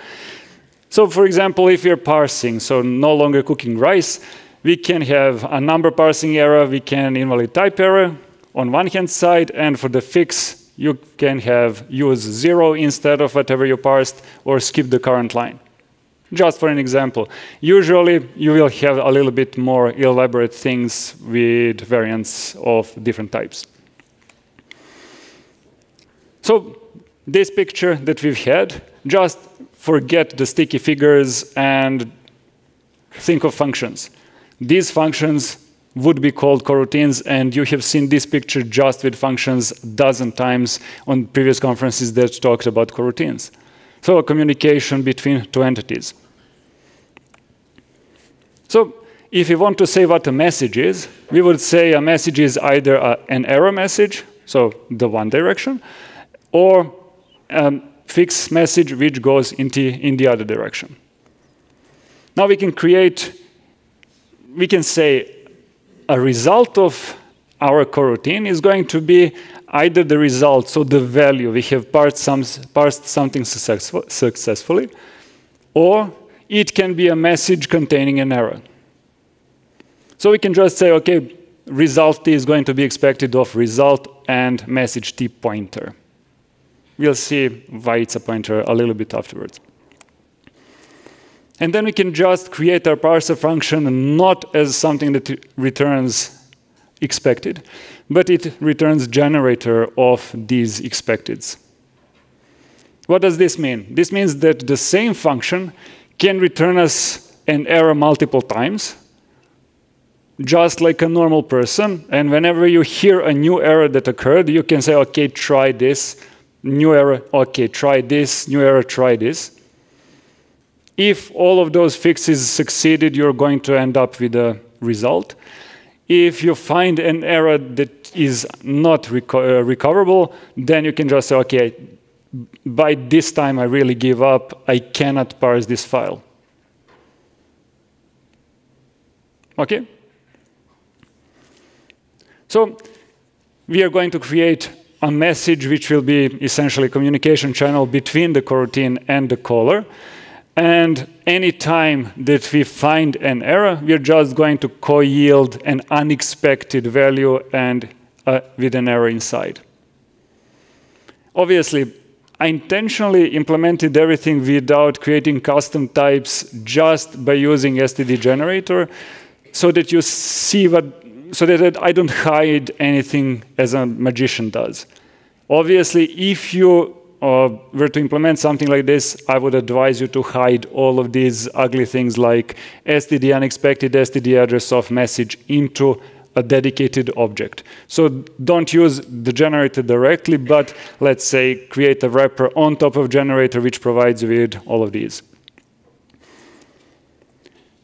So for example, if we're parsing, so no longer cooking rice, we can have a number parsing error, we can invalid type error on one hand side, and for the fix, you can have use zero instead of whatever you parsed, or skip the current line. Just for an example, usually you will have a little bit more elaborate things with variants of different types. So this picture that we've had, just forget the sticky figures and think of functions. These functions would be called coroutines, and you have seen this picture just with functions a dozen times on previous conferences that talked about coroutines. So a communication between two entities. So if we want to say what a message is, we would say a message is either a, an error message, so the one direction, or um, a fixed message which goes into, in the other direction. Now we can create, we can say a result of our coroutine is going to be either the result, so the value, we have parsed, some, parsed something successful, successfully, or it can be a message containing an error. So we can just say, okay, result t is going to be expected of result and message t pointer. We'll see why it's a pointer a little bit afterwards. And then we can just create our parser function not as something that returns expected, but it returns generator of these expecteds. What does this mean? This means that the same function can return us an error multiple times, just like a normal person. And whenever you hear a new error that occurred, you can say, OK, try this new error, okay, try this, new error, try this. If all of those fixes succeeded, you're going to end up with a result. If you find an error that is not reco uh, recoverable, then you can just say, okay, by this time I really give up. I cannot parse this file. Okay? So we are going to create a message which will be essentially a communication channel between the coroutine and the caller. And any time that we find an error, we're just going to co-yield an unexpected value and uh, with an error inside. Obviously, I intentionally implemented everything without creating custom types just by using std generator so that you see what so that I don't hide anything as a magician does. Obviously, if you uh, were to implement something like this, I would advise you to hide all of these ugly things like std unexpected std address of message into a dedicated object. So don't use the generator directly, but let's say create a wrapper on top of generator which provides you with all of these.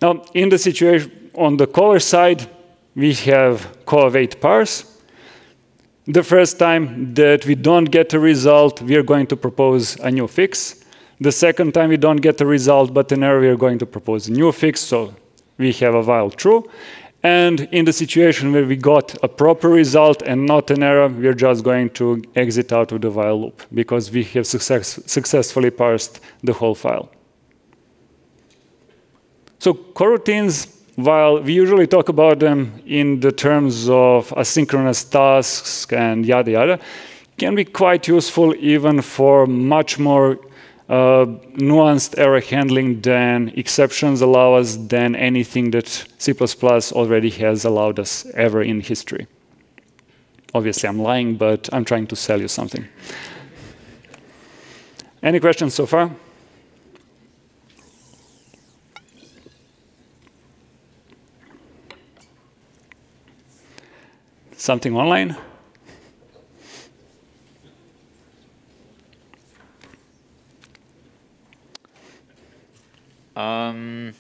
Now, in the situation on the caller side, we have coawait parse. The first time that we don't get a result, we are going to propose a new fix. The second time we don't get a result, but an error, we are going to propose a new fix, so we have a while true. And in the situation where we got a proper result and not an error, we're just going to exit out of the while loop because we have success successfully parsed the whole file. So coroutines while we usually talk about them in the terms of asynchronous tasks and yada yada, can be quite useful even for much more uh, nuanced error handling than exceptions allow us than anything that C++ already has allowed us ever in history. Obviously, I'm lying, but I'm trying to sell you something. Any questions so far? Something online? Um,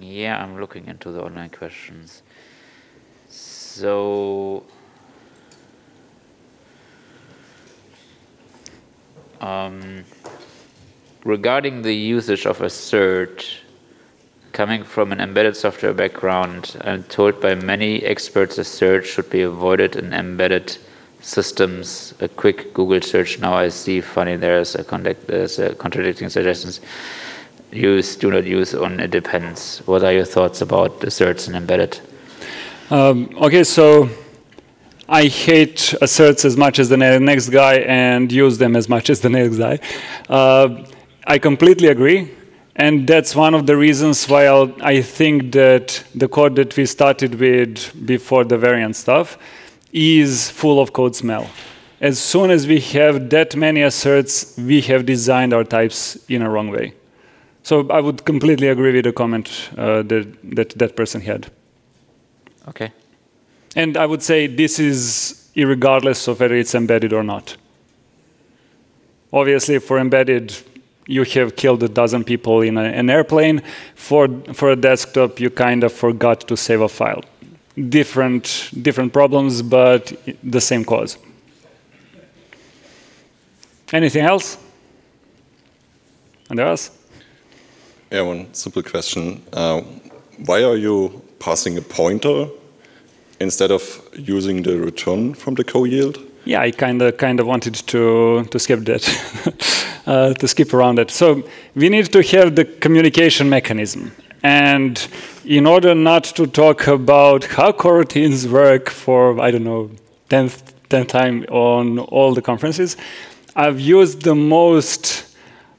yeah, I'm looking into the online questions. So, um, regarding the usage of assert, Coming from an embedded software background, I'm told by many experts assert should be avoided in embedded systems. A quick Google search now I see funny there's a, contact, there's a contradicting suggestions. Use, do not use on it depends. What are your thoughts about the search in embedded? Um, okay, so I hate asserts as much as the next guy and use them as much as the next guy. Uh, I completely agree. And that's one of the reasons why I'll, i think that the code that we started with before the variant stuff is full of code smell. As soon as we have that many asserts, we have designed our types in a wrong way. So I would completely agree with the comment uh, that, that that person had. Okay. And I would say this is regardless of whether it's embedded or not. Obviously, for embedded, you have killed a dozen people in a, an airplane. For, for a desktop, you kind of forgot to save a file. Different, different problems, but the same cause. Anything else? Andreas? Yeah, one simple question. Uh, why are you passing a pointer instead of using the return from the co-yield? Yeah, I kind of kind of wanted to to skip that, uh, to skip around it. So we need to have the communication mechanism, and in order not to talk about how coroutines work for I don't know tenth tenth time on all the conferences, I've used the most.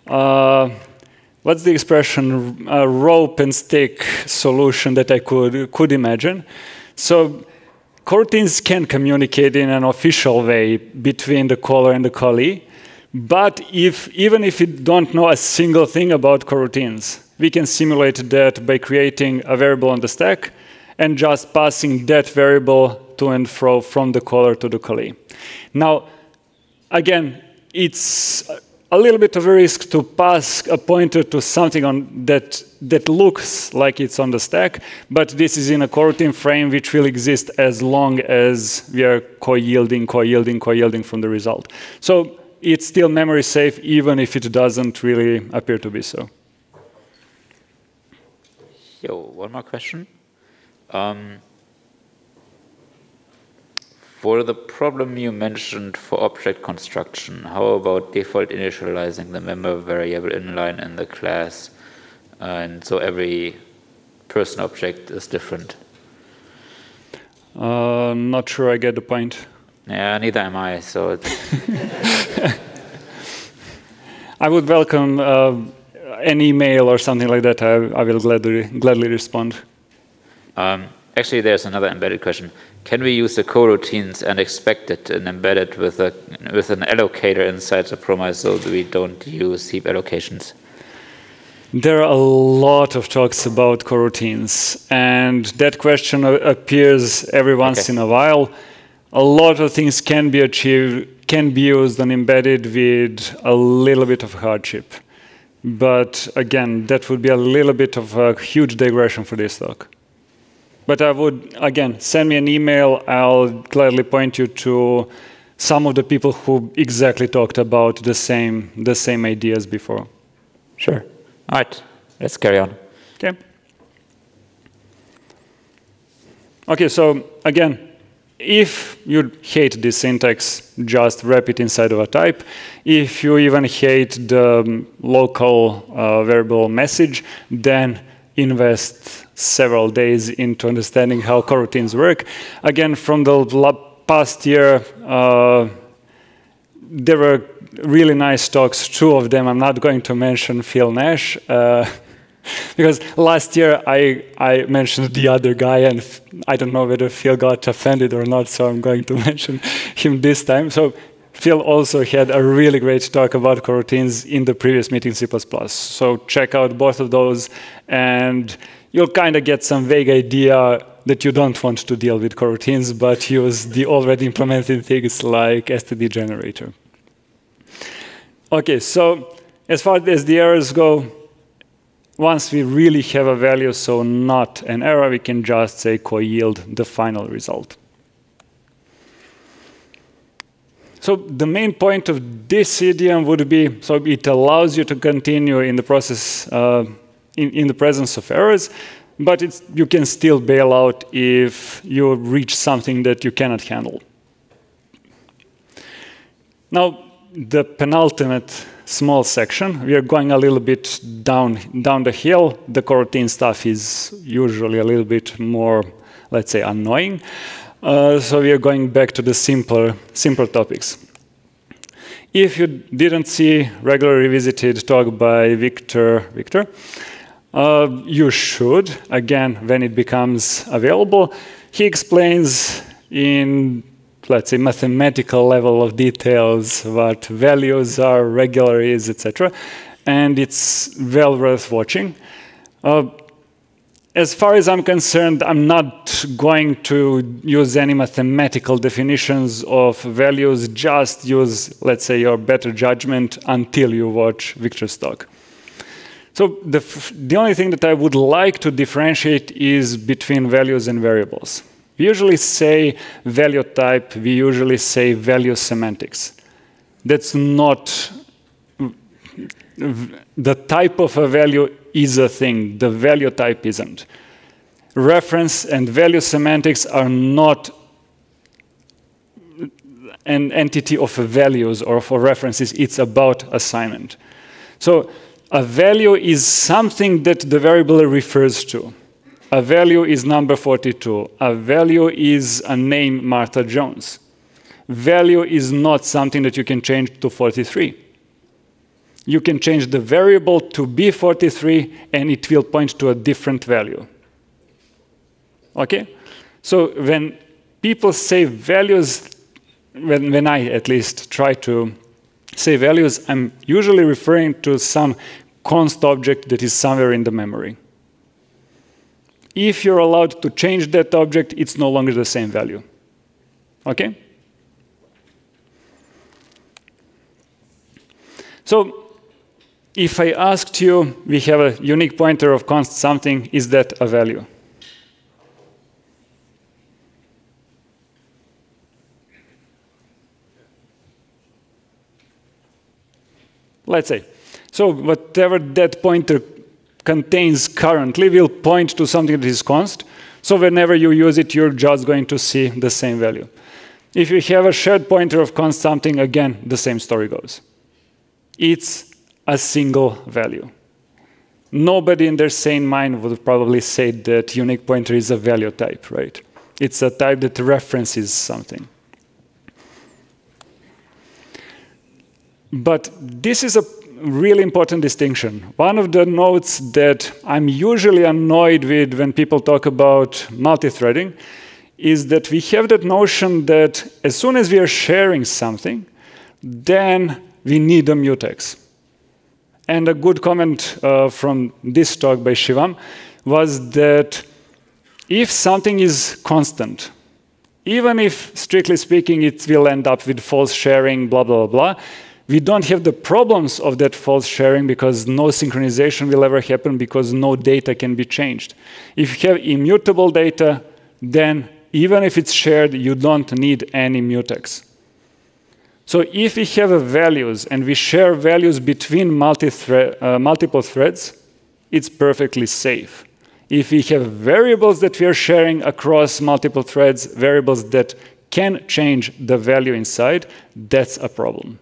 Uh, what's the expression? A rope and stick solution that I could could imagine. So Coroutines can communicate in an official way between the caller and the callee, but if, even if we don't know a single thing about coroutines, we can simulate that by creating a variable on the stack and just passing that variable to and fro from the caller to the callee. Now, again, it's a little bit of a risk to pass a pointer to something on that that looks like it's on the stack, but this is in a coroutine frame which will exist as long as we are co-yielding, co-yielding, co-yielding from the result. So it's still memory safe even if it doesn't really appear to be so. Yo, one more question. Um, for the problem you mentioned for object construction, how about default initializing the member variable inline in the class? Uh, and so every person object is different. Uh, not sure I get the point. Yeah, neither am I. So I would welcome uh, an email or something like that. I, I will gladly gladly respond. Um, actually, there's another embedded question. Can we use the coroutines and expect it and embed it with, a, with an allocator inside the promise so that we don't use heap allocations? There are a lot of talks about coroutines, and that question appears every once okay. in a while. A lot of things can be achieved, can be used and embedded with a little bit of hardship. But again, that would be a little bit of a huge digression for this talk. But I would, again, send me an email. I'll gladly point you to some of the people who exactly talked about the same, the same ideas before. Sure. All right, let's carry on. Okay. Okay, so again, if you hate this syntax, just wrap it inside of a type. If you even hate the um, local uh, variable message, then invest several days into understanding how coroutines work. Again, from the past year, uh, there were really nice talks, two of them. I'm not going to mention Phil Nash. Uh, because last year I, I mentioned the other guy and I don't know whether Phil got offended or not, so I'm going to mention him this time. So Phil also had a really great talk about coroutines in the previous meeting C++. So check out both of those and you'll kind of get some vague idea that you don't want to deal with coroutines, but use the already implemented things like std generator. Okay, so as far as the errors go, once we really have a value, so not an error, we can just say co-yield the final result. So the main point of this idiom would be, so it allows you to continue in the process, uh, in, in, the presence of errors, but you can still bail out if you reach something that you cannot handle. Now, the penultimate small section. We are going a little bit down, down the hill. The coroutine stuff is usually a little bit more, let's say, annoying. Uh, so we are going back to the simpler, simpler topics. If you didn't see regular revisited talk by Victor, Victor, uh, you should, again, when it becomes available. He explains in let's say, mathematical level of details, what values are, regular is, etc. And it's well worth watching. Uh, as far as I'm concerned, I'm not going to use any mathematical definitions of values, just use, let's say, your better judgment until you watch Victor's talk. So the, the only thing that I would like to differentiate is between values and variables. We usually say value type, we usually say value semantics. That's not the type of a value is a thing, the value type isn't. Reference and value semantics are not an entity of values or for references, it's about assignment. So a value is something that the variable refers to. A value is number 42. A value is a name Martha Jones. Value is not something that you can change to 43. You can change the variable to be 43 and it will point to a different value. Okay? So when people say values, when, when I at least try to say values, I'm usually referring to some const object that is somewhere in the memory. If you're allowed to change that object, it's no longer the same value. Okay? So if I asked you, we have a unique pointer of const something, is that a value? Let's say. So whatever that pointer contains currently will point to something that is const. So whenever you use it, you're just going to see the same value. If you have a shared pointer of const something, again, the same story goes. It's a single value. Nobody in their sane mind would probably say that unique pointer is a value type, right? It's a type that references something. But this is a really important distinction. One of the notes that I'm usually annoyed with when people talk about multi-threading is that we have that notion that as soon as we are sharing something, then we need a mutex. And a good comment uh, from this talk by Shivam was that if something is constant, even if strictly speaking it will end up with false sharing, blah, blah, blah, we don't have the problems of that false sharing because no synchronization will ever happen because no data can be changed. If you have immutable data, then even if it's shared, you don't need any mutex. So if we have values and we share values between multi -thre uh, multiple threads, it's perfectly safe. If we have variables that we are sharing across multiple threads, variables that can change the value inside, that's a problem.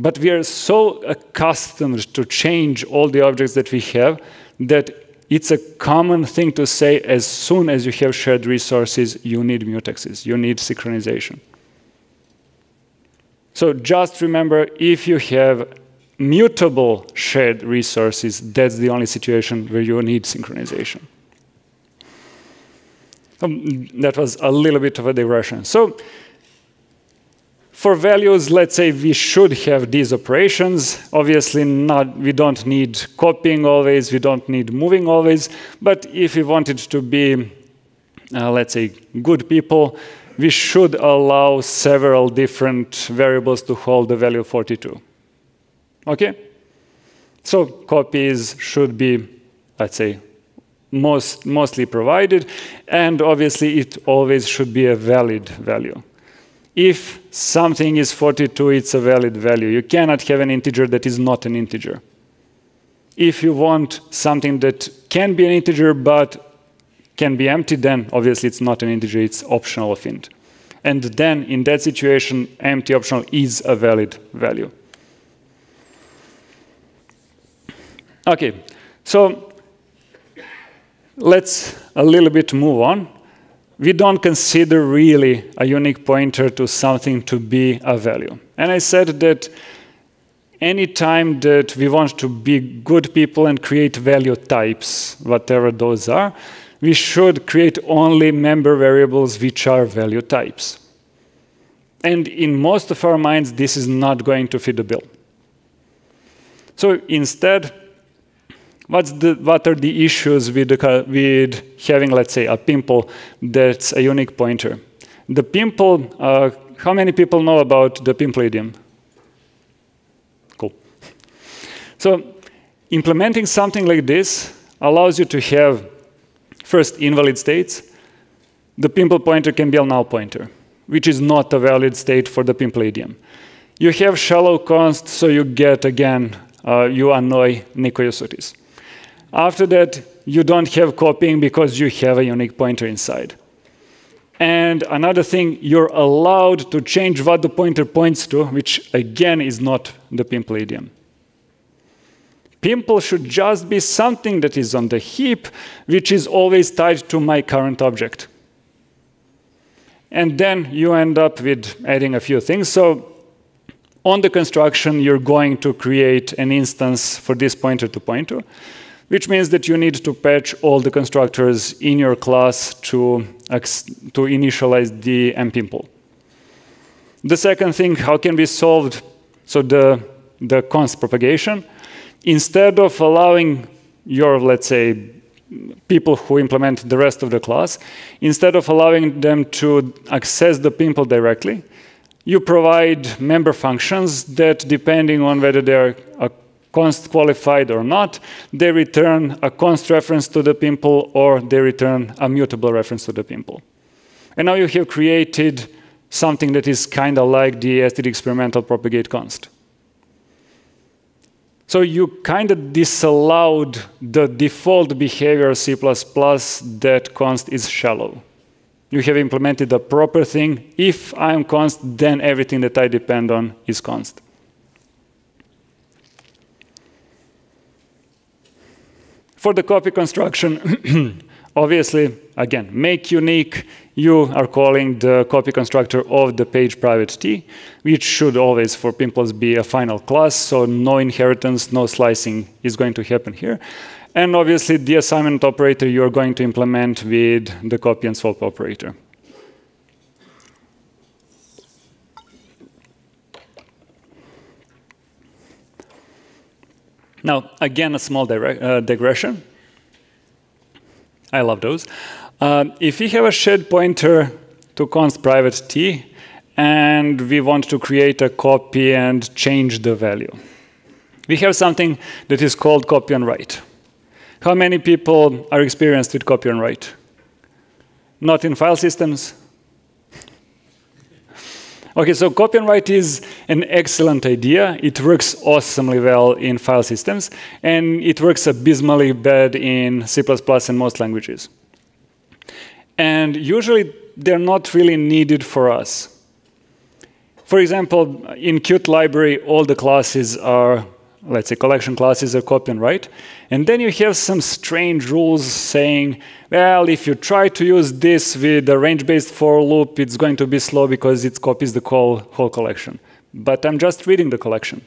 But we are so accustomed to change all the objects that we have that it's a common thing to say as soon as you have shared resources, you need mutexes, you need synchronization. So just remember, if you have mutable shared resources, that's the only situation where you need synchronization. Um, that was a little bit of a digression. So for values, let's say we should have these operations. Obviously, not, we don't need copying always, we don't need moving always. But if we wanted to be, uh, let's say, good people, we should allow several different variables to hold the value 42. Okay? So copies should be, let's say, most, mostly provided. And obviously, it always should be a valid value if something is 42, it's a valid value. You cannot have an integer that is not an integer. If you want something that can be an integer but can be empty, then obviously it's not an integer, it's optional of int. And then in that situation, empty optional is a valid value. Okay, so let's a little bit move on we don't consider really a unique pointer to something to be a value. And I said that any time that we want to be good people and create value types, whatever those are, we should create only member variables which are value types. And in most of our minds, this is not going to fit the bill. So instead, What's the, what are the issues with, the, with having, let's say, a pimpl that's a unique pointer? The pimpl, uh, how many people know about the pimpl idiom? Cool. So implementing something like this allows you to have first invalid states. The pimpl pointer can be a null pointer, which is not a valid state for the pimpl idiom. You have shallow const, so you get, again, uh, you annoy Nico after that, you don't have copying because you have a unique pointer inside. And another thing, you're allowed to change what the pointer points to, which again is not the pimpl idiom. Pimpl should just be something that is on the heap, which is always tied to my current object. And then you end up with adding a few things. So on the construction, you're going to create an instance for this pointer to pointer which means that you need to patch all the constructors in your class to, to initialize the mpimple. The second thing, how can be solved? So the, the const propagation, instead of allowing your, let's say, people who implement the rest of the class, instead of allowing them to access the pimpl directly, you provide member functions that, depending on whether they're a const qualified or not, they return a const reference to the pimpl or they return a mutable reference to the pimpl. And now you have created something that is kind of like the std experimental propagate const. So you kind of disallowed the default behavior C++ that const is shallow. You have implemented the proper thing. If I'm const, then everything that I depend on is const. For the copy construction, obviously, again, make unique, you are calling the copy constructor of the page private t, which should always, for pimpls, be a final class, so no inheritance, no slicing is going to happen here. And obviously, the assignment operator you're going to implement with the copy and swap operator. Now, again, a small uh, digression. I love those. Uh, if we have a shared pointer to const private t, and we want to create a copy and change the value, we have something that is called copy and write. How many people are experienced with copy and write? Not in file systems? Okay, so copy and write is an excellent idea. It works awesomely well in file systems, and it works abysmally bad in C++ and most languages. And usually, they're not really needed for us. For example, in Qt library, all the classes are let's say collection classes are copy and write. And then you have some strange rules saying, well, if you try to use this with a range-based for loop, it's going to be slow because it copies the whole, whole collection. But I'm just reading the collection.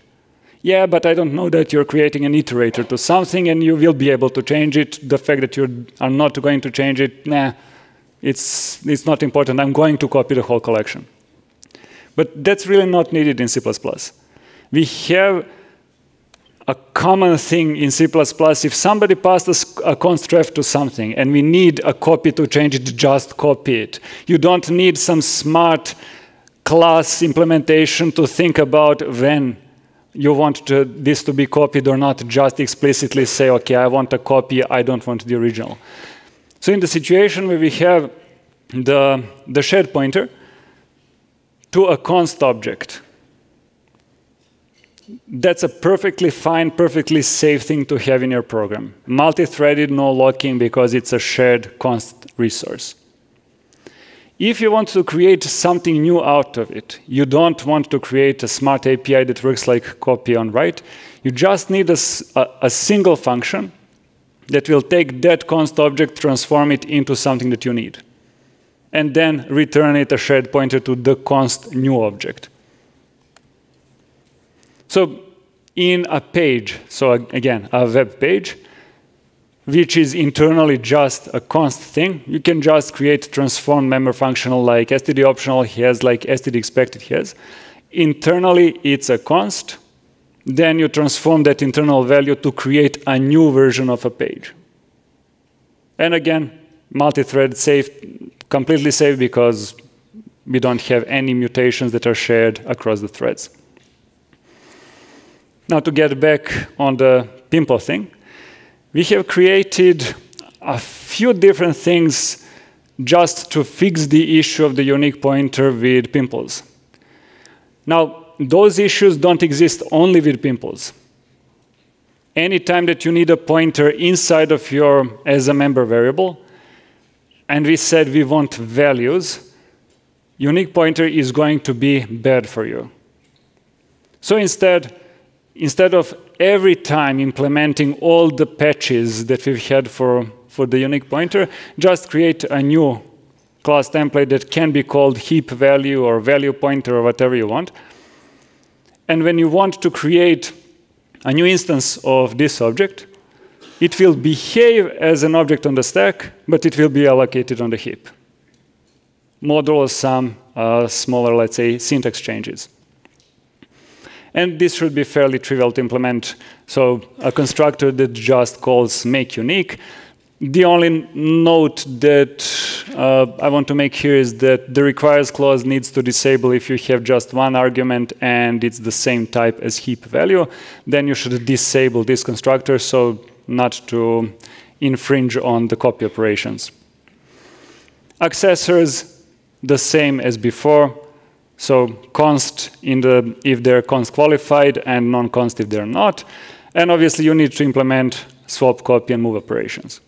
Yeah, but I don't know that you're creating an iterator to something and you will be able to change it. The fact that you are not going to change it, nah, it's, it's not important. I'm going to copy the whole collection. But that's really not needed in C++. We have a common thing in C++. If somebody passed a, a const ref to something and we need a copy to change it, just copy it. You don't need some smart class implementation to think about when you want to, this to be copied or not, just explicitly say, okay, I want a copy, I don't want the original. So in the situation where we have the, the shared pointer to a const object, that's a perfectly fine, perfectly safe thing to have in your program. Multi-threaded, no locking, because it's a shared const resource. If you want to create something new out of it, you don't want to create a smart API that works like copy on write. You just need a, a, a single function that will take that const object, transform it into something that you need, and then return it a shared pointer to the const new object. So in a page, so again, a web page, which is internally just a const thing, you can just create transform member functional like std optional has, like std expected has. Internally, it's a const. Then you transform that internal value to create a new version of a page. And again, multi-thread safe, completely safe because we don't have any mutations that are shared across the threads. Now to get back on the pimpl thing, we have created a few different things just to fix the issue of the unique pointer with pimpls. Now, those issues don't exist only with pimpls. Anytime that you need a pointer inside of your as a member variable, and we said we want values, unique pointer is going to be bad for you. So instead, instead of every time implementing all the patches that we've had for, for the unique pointer, just create a new class template that can be called heap value or value pointer or whatever you want. And when you want to create a new instance of this object, it will behave as an object on the stack, but it will be allocated on the heap. Modulo some uh, smaller, let's say, syntax changes. And this should be fairly trivial to implement. So a constructor that just calls make unique The only note that uh, I want to make here is that the requires clause needs to disable if you have just one argument and it's the same type as heap value. Then you should disable this constructor so not to infringe on the copy operations. Accessors, the same as before. So const in the if they're const qualified and non-const if they're not. And obviously you need to implement swap, copy, and move operations.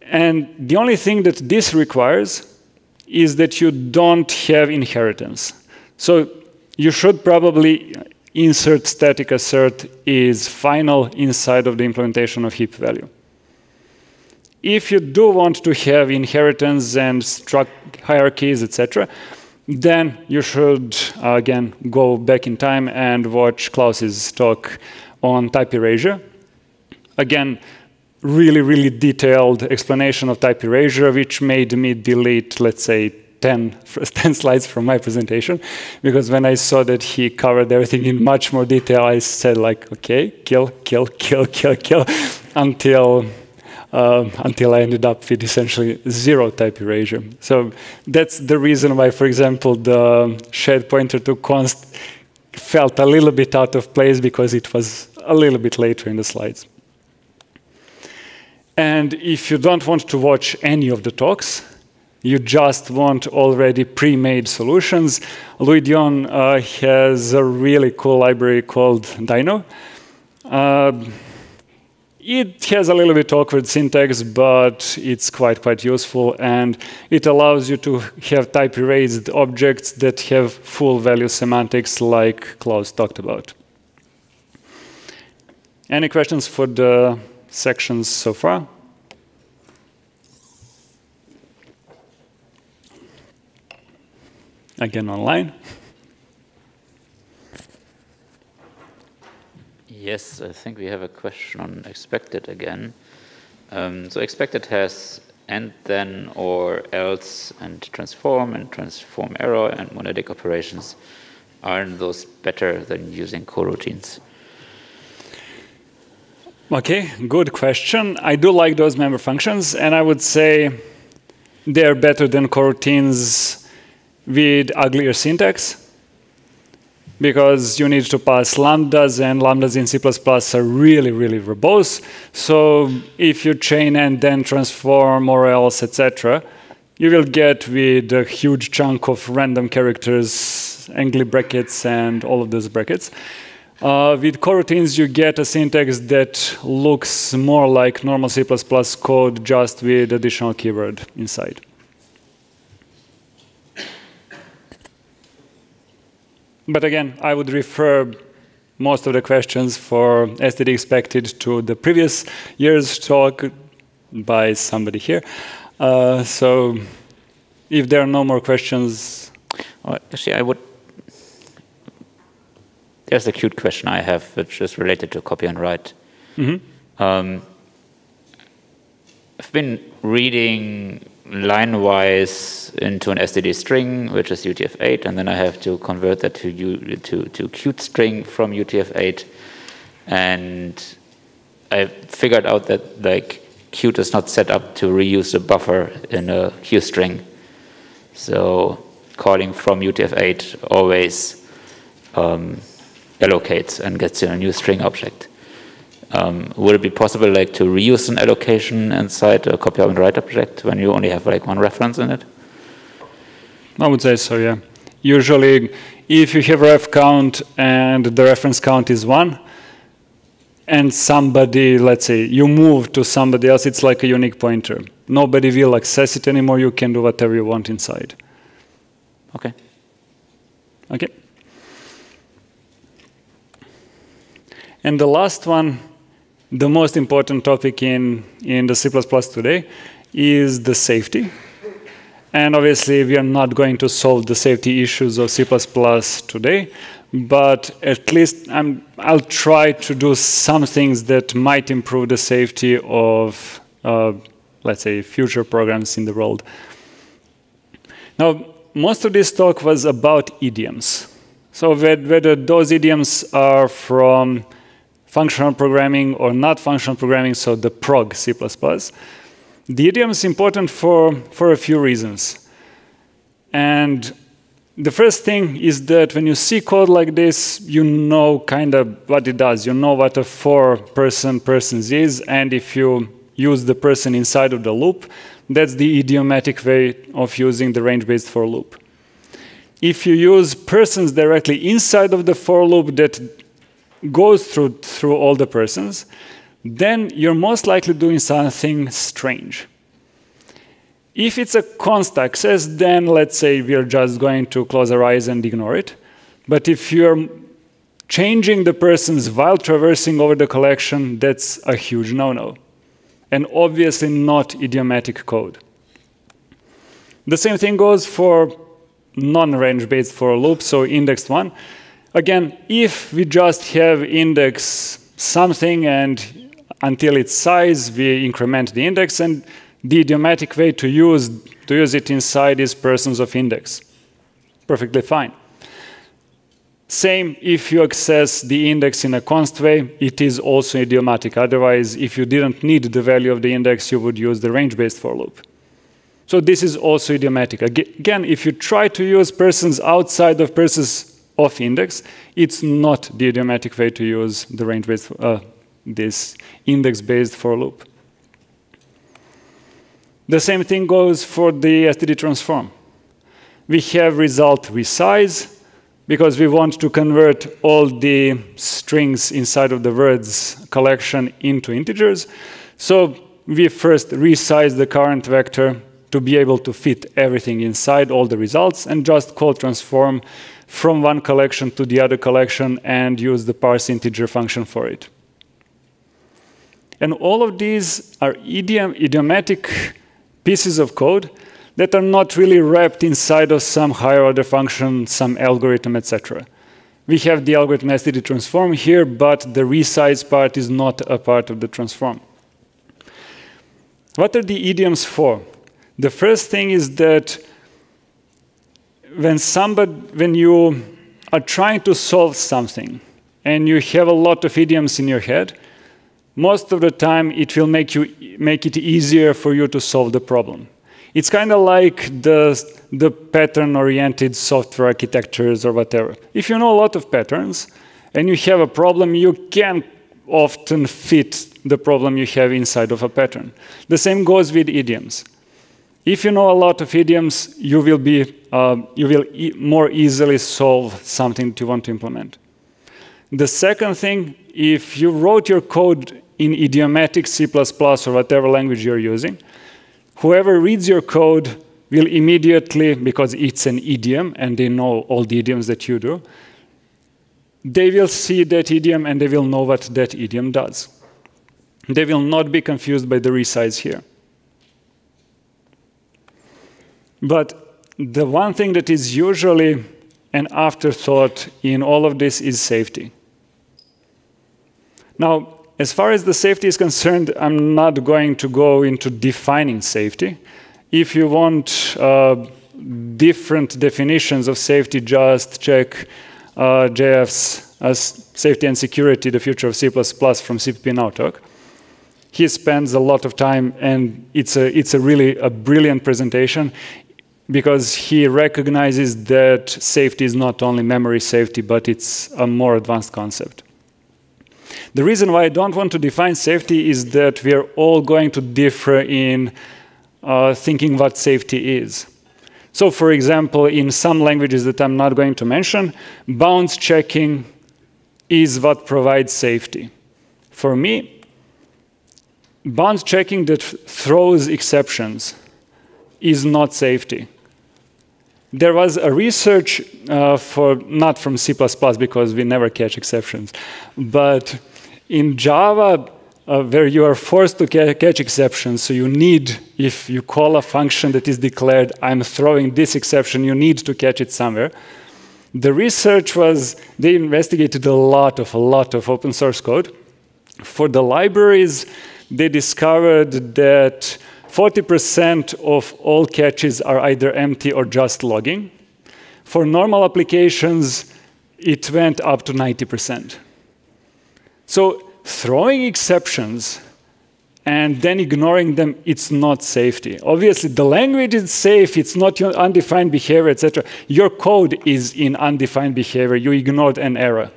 And the only thing that this requires is that you don't have inheritance. So you should probably insert static assert is final inside of the implementation of heap value. If you do want to have inheritance and struct hierarchies, etc., then you should, uh, again, go back in time and watch Klaus's talk on type erasure. Again, really, really detailed explanation of type erasure, which made me delete, let's say, 10, 10 slides from my presentation, because when I saw that he covered everything in much more detail, I said like, okay, kill, kill, kill, kill, kill, until uh, until I ended up with essentially zero type erasure. So that's the reason why, for example, the shared pointer to const felt a little bit out of place because it was a little bit later in the slides. And if you don't want to watch any of the talks, you just want already pre-made solutions, Louis Dionne uh, has a really cool library called Dyno. Uh, it has a little bit awkward syntax, but it's quite, quite useful, and it allows you to have type erased objects that have full value semantics like Klaus talked about. Any questions for the sections so far? Again, online. Yes, I think we have a question on expected again. Um, so expected has and then or else and transform and transform error and monadic operations. Aren't those better than using coroutines? Okay, good question. I do like those member functions, and I would say they're better than coroutines with uglier syntax because you need to pass lambdas, and lambdas in C++ are really, really verbose. So if you chain and then transform or else, etc., you will get with a huge chunk of random characters, angly brackets, and all of those brackets. Uh, with coroutines, you get a syntax that looks more like normal C++ code, just with additional keyword inside. But again, I would refer most of the questions for STD expected to the previous year's talk by somebody here. Uh, so if there are no more questions. Well, actually, I would. There's a cute question I have, which is related to copy and write. Mm -hmm. um, I've been reading line-wise into an STD string, which is UTF-8, and then I have to convert that to, U, to, to Qt string from UTF-8. And I figured out that like Qt is not set up to reuse the buffer in a Q string. So calling from UTF-8 always um, allocates and gets in a new string object. Um, would it be possible like to reuse an allocation inside a copy and write object when you only have like one reference in it? I would say so, yeah. Usually, if you have ref count and the reference count is one, and somebody, let's say, you move to somebody else, it's like a unique pointer. Nobody will access it anymore. You can do whatever you want inside. Okay. Okay. And the last one the most important topic in, in the C++ today is the safety. And obviously, we are not going to solve the safety issues of C++ today, but at least i will try to do some things that might improve the safety of, uh, let's say, future programs in the world. Now, most of this talk was about idioms. So whether those idioms are from functional programming or not functional programming, so the prog C++. The idiom is important for, for a few reasons. And the first thing is that when you see code like this, you know kind of what it does. You know what a for-person persons is, and if you use the person inside of the loop, that's the idiomatic way of using the range-based for loop. If you use persons directly inside of the for loop that goes through, through all the persons, then you're most likely doing something strange. If it's a const access, then let's say we're just going to close our eyes and ignore it. But if you're changing the persons while traversing over the collection, that's a huge no-no. And obviously not idiomatic code. The same thing goes for non-range-based for loop, so indexed one. Again, if we just have index something and until its size, we increment the index, and the idiomatic way to use, to use it inside is persons of index. Perfectly fine. Same if you access the index in a const way, it is also idiomatic. Otherwise, if you didn't need the value of the index, you would use the range-based for loop. So this is also idiomatic. Again, if you try to use persons outside of persons of index, it's not the idiomatic way to use the range-based, uh, this index-based for loop. The same thing goes for the std transform. We have result resize because we want to convert all the strings inside of the words collection into integers. So we first resize the current vector to be able to fit everything inside all the results and just call transform from one collection to the other collection and use the parse integer function for it. And all of these are idiom, idiomatic pieces of code that are not really wrapped inside of some higher order function, some algorithm, etc. We have the algorithm std transform here, but the resize part is not a part of the transform. What are the idioms for? The first thing is that when somebody, when you are trying to solve something and you have a lot of idioms in your head, most of the time it will make, you, make it easier for you to solve the problem. It's kind of like the, the pattern-oriented software architectures or whatever. If you know a lot of patterns and you have a problem, you can often fit the problem you have inside of a pattern. The same goes with idioms. If you know a lot of idioms, you will, be, uh, you will e more easily solve something that you want to implement. The second thing, if you wrote your code in idiomatic C++ or whatever language you're using, whoever reads your code will immediately, because it's an idiom and they know all the idioms that you do, they will see that idiom and they will know what that idiom does. They will not be confused by the resize here. But the one thing that is usually an afterthought in all of this is safety. Now, as far as the safety is concerned, I'm not going to go into defining safety. If you want uh, different definitions of safety, just check uh, JF's uh, Safety and Security, the Future of C++ from CPP Now Talk he spends a lot of time and it's a, it's a really a brilliant presentation because he recognizes that safety is not only memory safety, but it's a more advanced concept. The reason why I don't want to define safety is that we are all going to differ in uh, thinking what safety is. So, for example, in some languages that I'm not going to mention, bounds checking is what provides safety. For me, bounds checking that throws exceptions is not safety. There was a research uh, for, not from C++ because we never catch exceptions, but in Java, uh, where you are forced to ca catch exceptions, so you need, if you call a function that is declared, I'm throwing this exception, you need to catch it somewhere. The research was, they investigated a lot of, a lot of open source code. For the libraries, they discovered that 40% of all catches are either empty or just logging. For normal applications, it went up to 90%. So throwing exceptions and then ignoring them, it's not safety. Obviously, the language is safe, it's not your undefined behavior, etc. Your code is in undefined behavior, you ignored an error.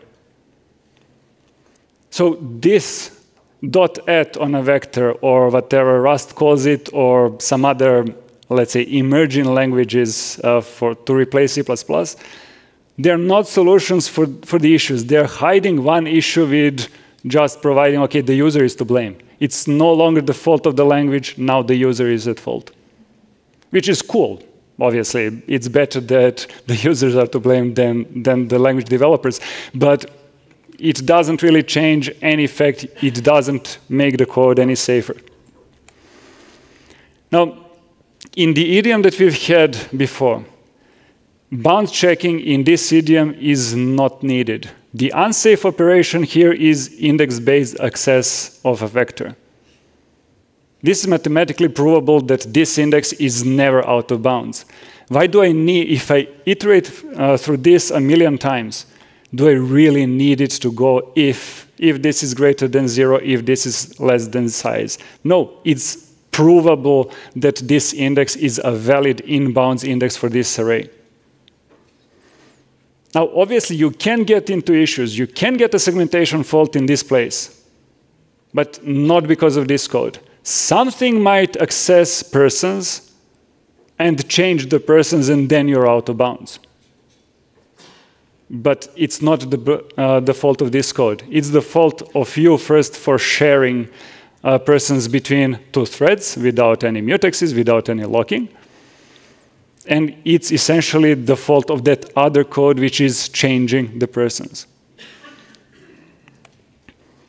So this dot at on a vector or whatever Rust calls it or some other, let's say, emerging languages uh, for, to replace C++, they're not solutions for, for the issues. They're hiding one issue with just providing, okay, the user is to blame. It's no longer the fault of the language, now the user is at fault. Which is cool, obviously. It's better that the users are to blame than, than the language developers. But it doesn't really change any fact. It doesn't make the code any safer. Now, in the idiom that we've had before, bound checking in this idiom is not needed. The unsafe operation here is index-based access of a vector. This is mathematically provable that this index is never out of bounds. Why do I need, if I iterate uh, through this a million times, do I really need it to go if, if this is greater than zero, if this is less than size? No, it's provable that this index is a valid in-bounds index for this array. Now, obviously, you can get into issues. You can get a segmentation fault in this place, but not because of this code. Something might access persons and change the persons, and then you're out of bounds. But it's not the, uh, the fault of this code. It's the fault of you first for sharing uh, persons between two threads without any mutexes, without any locking and it's essentially the fault of that other code which is changing the persons.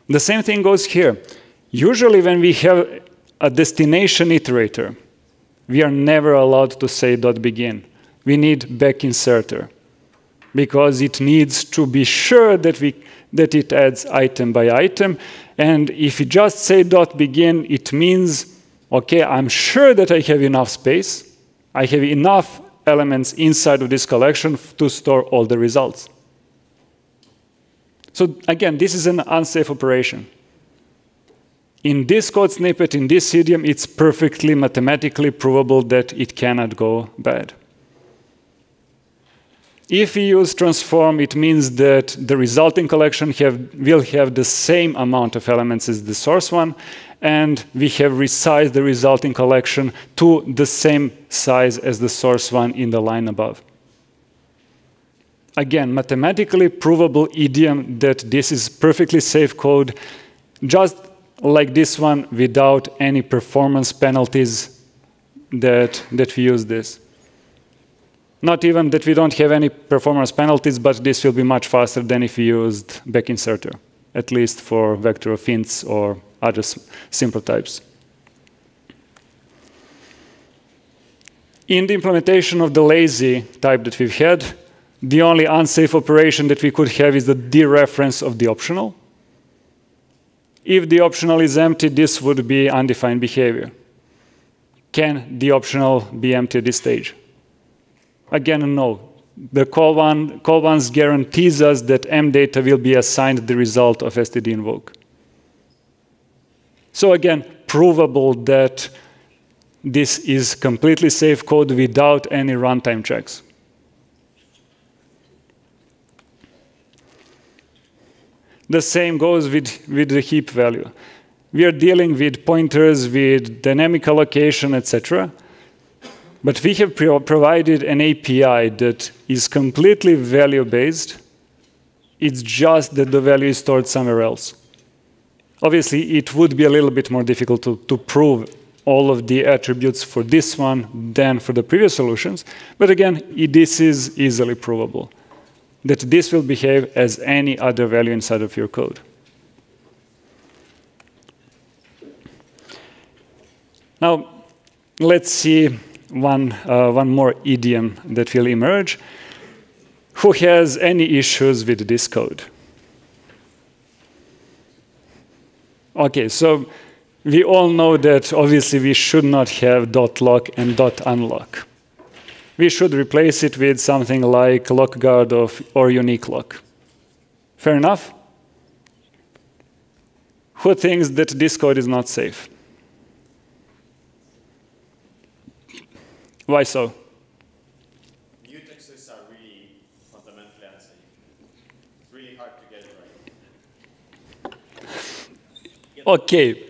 The same thing goes here. Usually when we have a destination iterator, we are never allowed to say dot begin. We need back inserter because it needs to be sure that, we, that it adds item by item. And if you just say dot begin, it means, okay, I'm sure that I have enough space, I have enough elements inside of this collection to store all the results. So again, this is an unsafe operation. In this code snippet, in this idiom, it's perfectly mathematically provable that it cannot go bad. If we use transform, it means that the resulting collection have, will have the same amount of elements as the source one, and we have resized the resulting collection to the same size as the source one in the line above. Again, mathematically provable idiom that this is perfectly safe code, just like this one without any performance penalties that, that we use this. Not even that we don't have any performance penalties, but this will be much faster than if we used back inserter, at least for vector of ints or other simple types. In the implementation of the lazy type that we've had, the only unsafe operation that we could have is the dereference of the optional. If the optional is empty, this would be undefined behavior. Can the optional be empty at this stage? Again, no. The call, one, call guarantees us that m data will be assigned the result of std invoke. So again, provable that this is completely safe code without any runtime checks. The same goes with, with the heap value. We are dealing with pointers, with dynamic allocation, etc. But we have pro provided an API that is completely value-based. It's just that the value is stored somewhere else. Obviously, it would be a little bit more difficult to, to prove all of the attributes for this one than for the previous solutions. But again, this is easily provable, that this will behave as any other value inside of your code. Now, let's see one, uh, one more idiom that will emerge. Who has any issues with this code? Okay, so we all know that obviously we should not have dot lock and dot unlock. We should replace it with something like lock guard of, or unique lock. Fair enough? who thinks that this code is not safe? Why so? Mutexes are really fundamentally unsafe. It's really hard to get right. Okay.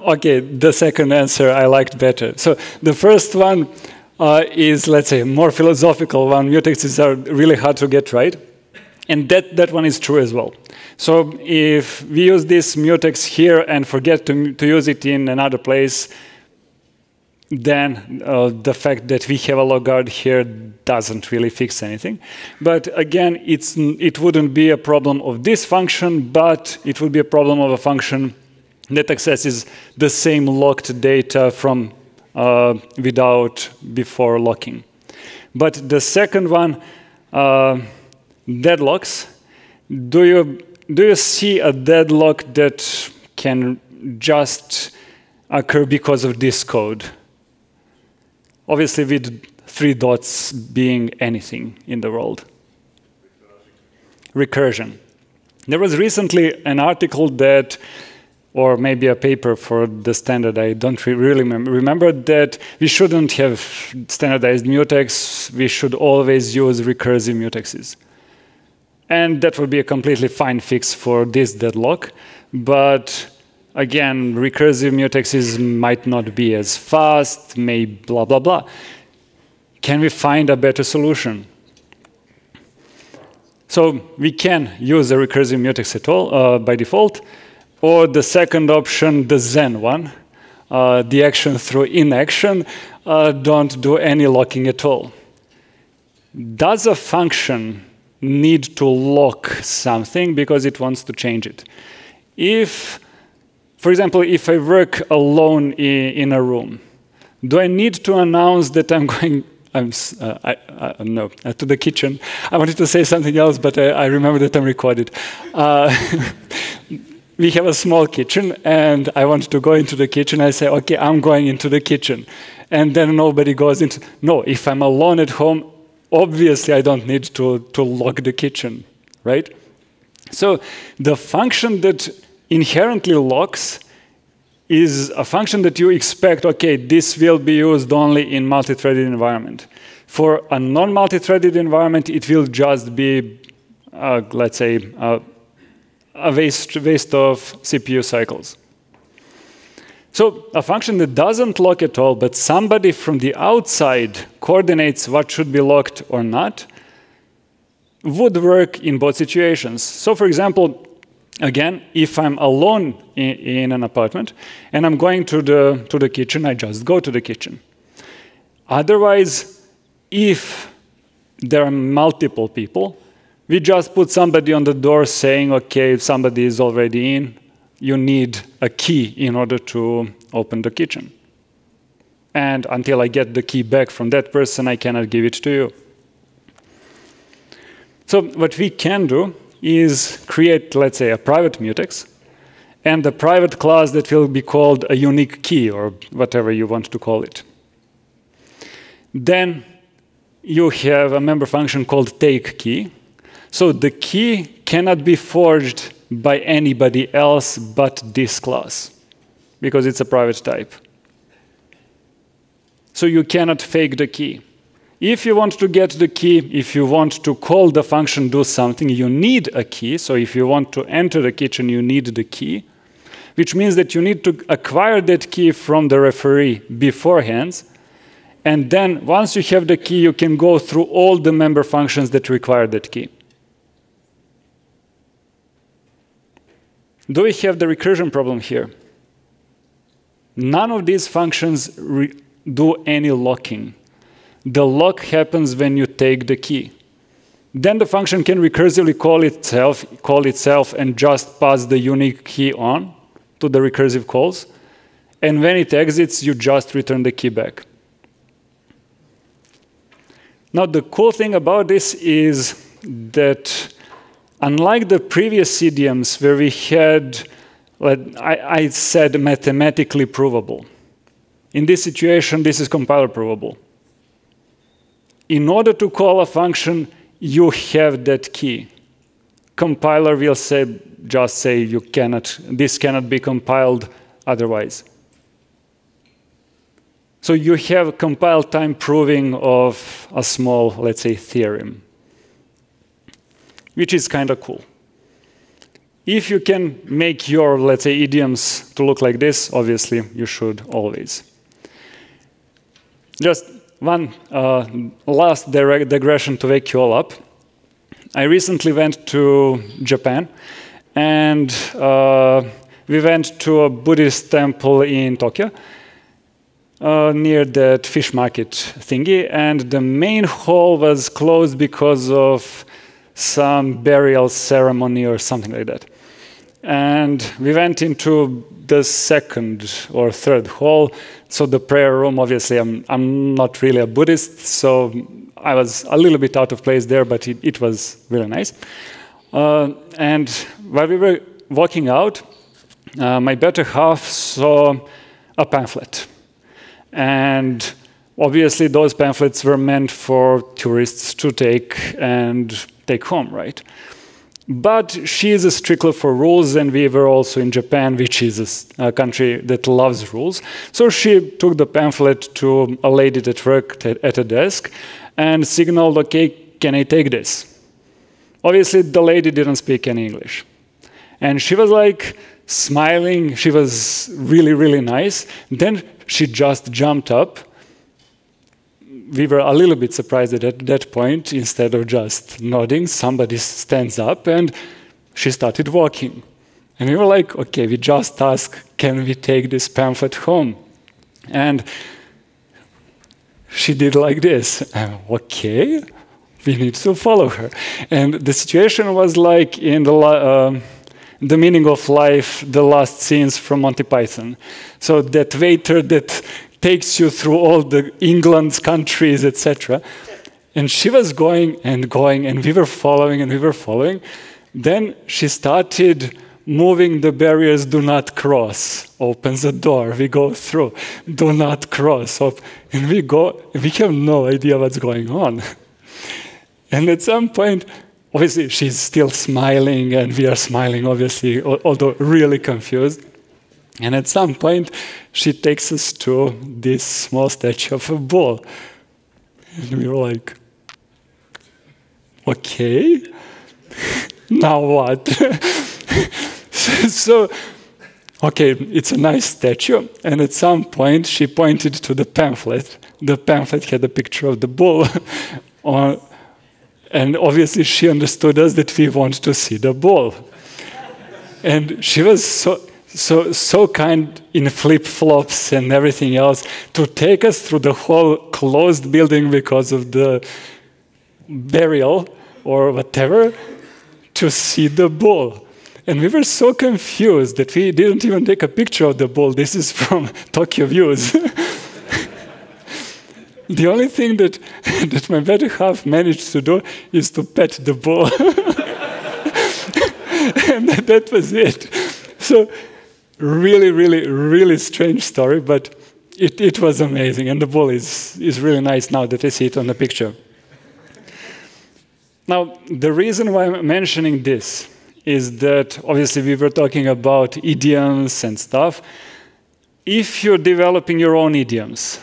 Okay, the second answer I liked better. So the first one uh, is, let's say, more philosophical one. Mutexes are really hard to get right. And that, that one is true as well. So if we use this mutex here and forget to, to use it in another place, then uh, the fact that we have a lock guard here doesn't really fix anything. But again, it's, it wouldn't be a problem of this function, but it would be a problem of a function that accesses the same locked data from uh, without before locking. But the second one, uh, deadlocks, do you, do you see a deadlock that can just occur because of this code? Obviously with three dots being anything in the world. Recursion. There was recently an article that or maybe a paper for the standard. I don't really remember that we shouldn't have standardized mutex. We should always use recursive mutexes. And that would be a completely fine fix for this deadlock. But again, recursive mutexes might not be as fast, may blah, blah, blah. Can we find a better solution? So we can use a recursive mutex at all uh, by default, or the second option, the Zen one, uh, the action through inaction, uh, don't do any locking at all. Does a function need to lock something because it wants to change it? If, for example, if I work alone in, a room, do I need to announce that I'm going I'm, uh, I, uh, no, uh, to the kitchen. I wanted to say something else, but I, I remember that I'm recorded. Uh, we have a small kitchen and I want to go into the kitchen. I say, okay, I'm going into the kitchen. And then nobody goes into, no, if I'm alone at home, obviously I don't need to, to lock the kitchen, right? So the function that inherently locks is a function that you expect, okay, this will be used only in multi-threaded environment. For a non-multi-threaded environment, it will just be, uh, let's say, uh, a waste, waste of CPU cycles. So a function that doesn't lock at all, but somebody from the outside coordinates what should be locked or not, would work in both situations. So for example, again, if I'm alone in, in, an apartment and I'm going to the, to the kitchen, I just go to the kitchen. Otherwise, if there are multiple people, we just put somebody on the door saying, okay, if somebody is already in, you need a key in order to open the kitchen. And until I get the key back from that person, I cannot give it to you. So what we can do is create, let's say, a private mutex, and a private class that will be called a unique key, or whatever you want to call it. Then you have a member function called take key, so the key cannot be forged by anybody else but this class, because it's a private type. So you cannot fake the key. If you want to get the key, if you want to call the function do something, you need a key. So if you want to enter the kitchen, you need the key, which means that you need to acquire that key from the referee beforehand. And then once you have the key, you can go through all the member functions that require that key. Do we have the recursion problem here? None of these functions do any locking. The lock happens when you take the key. Then the function can recursively call itself, call itself and just pass the unique key on to the recursive calls. And when it exits, you just return the key back. Now, the cool thing about this is that Unlike the previous idioms where we had, I, I said mathematically provable. In this situation, this is compiler provable. In order to call a function, you have that key. compiler will say, just say you cannot, this cannot be compiled otherwise. So you have compile time proving of a small, let's say, theorem, which is kind of cool. If you can make your, let's say, idioms to look like this, obviously you should always. Just one uh, last digression to wake you all up. I recently went to Japan and uh, we went to a Buddhist temple in Tokyo uh, near that fish market thingy, and the main hall was closed because of some burial ceremony or something like that. And we went into the second or third hall. So the prayer room, obviously, I'm, I'm not really a Buddhist, so I was a little bit out of place there, but it, it was really nice. Uh, and while we were walking out, uh, my better half saw a pamphlet. And obviously, those pamphlets were meant for tourists to take and take home, right? But she is a stickler for rules, and we were also in Japan, which is a, a, country that loves rules. So she took the pamphlet to a lady that worked at a desk and signaled, okay, can I take this? Obviously, the lady didn't speak any English. And she was like smiling, she was really, really nice. Then she just jumped up we were a little bit surprised that at that point. Instead of just nodding, somebody stands up and she started walking. And we were like, okay, we just asked, can we take this pamphlet home? And she did like this. Uh, okay, we need to follow her. And the situation was like in the, uh, the meaning of life, the last scenes from Monty Python. So that waiter that takes you through all the England's countries, etc. And she was going and going, and we were following and we were following. Then she started moving the barriers, do not cross. Opens the door, we go through. Do not cross. And we go, we have no idea what's going on. And at some point, obviously, she's still smiling, and we are smiling, obviously, although really confused. And at some point, she takes us to this small statue of a bull. And we were like, okay, now what? so, okay, it's a nice statue. And at some point, she pointed to the pamphlet. The pamphlet had a picture of the bull. on, and obviously, she understood us that we want to see the bull. And she was so so, so kind in flip flops and everything else to take us through the whole closed building because of the burial or whatever to see the bull. And we were so confused that we didn't even take a picture of the bull. This is from Tokyo Views. the only thing that, that my better half managed to do is to pet the bull. and that was it. So really, really, really strange story, but it, it was amazing. And the bull is, is really nice now that I see it on the picture. Now, the reason why I'm mentioning this is that obviously we were talking about idioms and stuff. If you're developing your own idioms,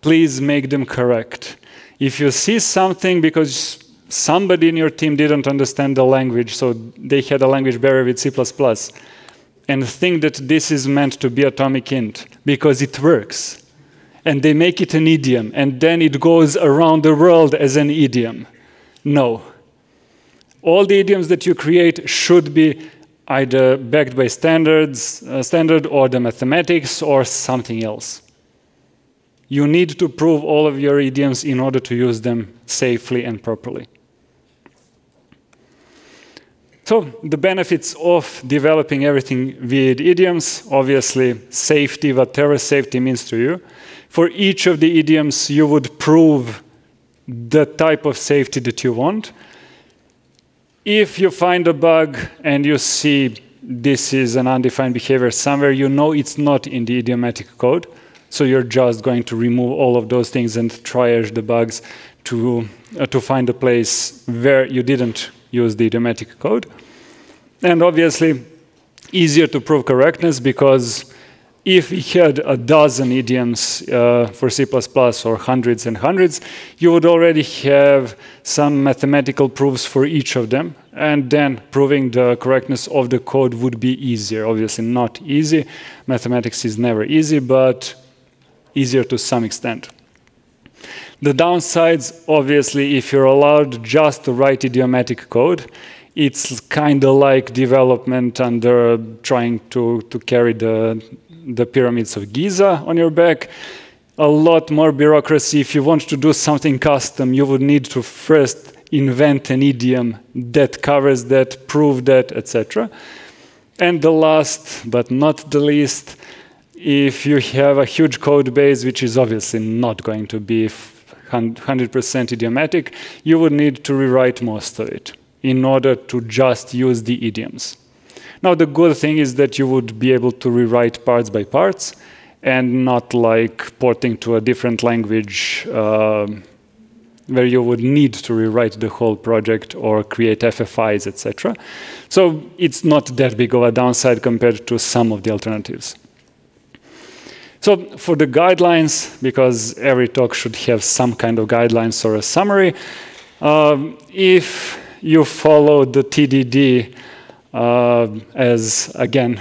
please make them correct. If you see something because somebody in your team didn't understand the language, so they had a language barrier with C++, and think that this is meant to be atomic int because it works. And they make it an idiom, and then it goes around the world as an idiom. No. All the idioms that you create should be either backed by standards, uh, standard or the mathematics or something else. You need to prove all of your idioms in order to use them safely and properly. So the benefits of developing everything with idioms, obviously safety, whatever safety means to you. For each of the idioms, you would prove the type of safety that you want. If you find a bug and you see this is an undefined behavior somewhere, you know it's not in the idiomatic code. So you're just going to remove all of those things and triage the bugs to, uh, to find a place where you didn't use the idiomatic code. And obviously, easier to prove correctness because if we had a dozen idioms uh, for C++ or hundreds and hundreds, you would already have some mathematical proofs for each of them. And then proving the correctness of the code would be easier. Obviously, not easy. Mathematics is never easy, but easier to some extent. The downsides, obviously, if you're allowed just to write idiomatic code, it's kind of like development under trying to, to carry the, the pyramids of Giza on your back. A lot more bureaucracy. If you want to do something custom, you would need to first invent an idiom that covers that, prove that, etc. And the last, but not the least, if you have a huge code base, which is obviously not going to be 100% idiomatic, you would need to rewrite most of it in order to just use the idioms. Now, the good thing is that you would be able to rewrite parts by parts and not like porting to a different language uh, where you would need to rewrite the whole project or create FFIs, etc. So it's not that big of a downside compared to some of the alternatives. So for the guidelines, because every talk should have some kind of guidelines or a summary, um, if you follow the TDD uh, as, again,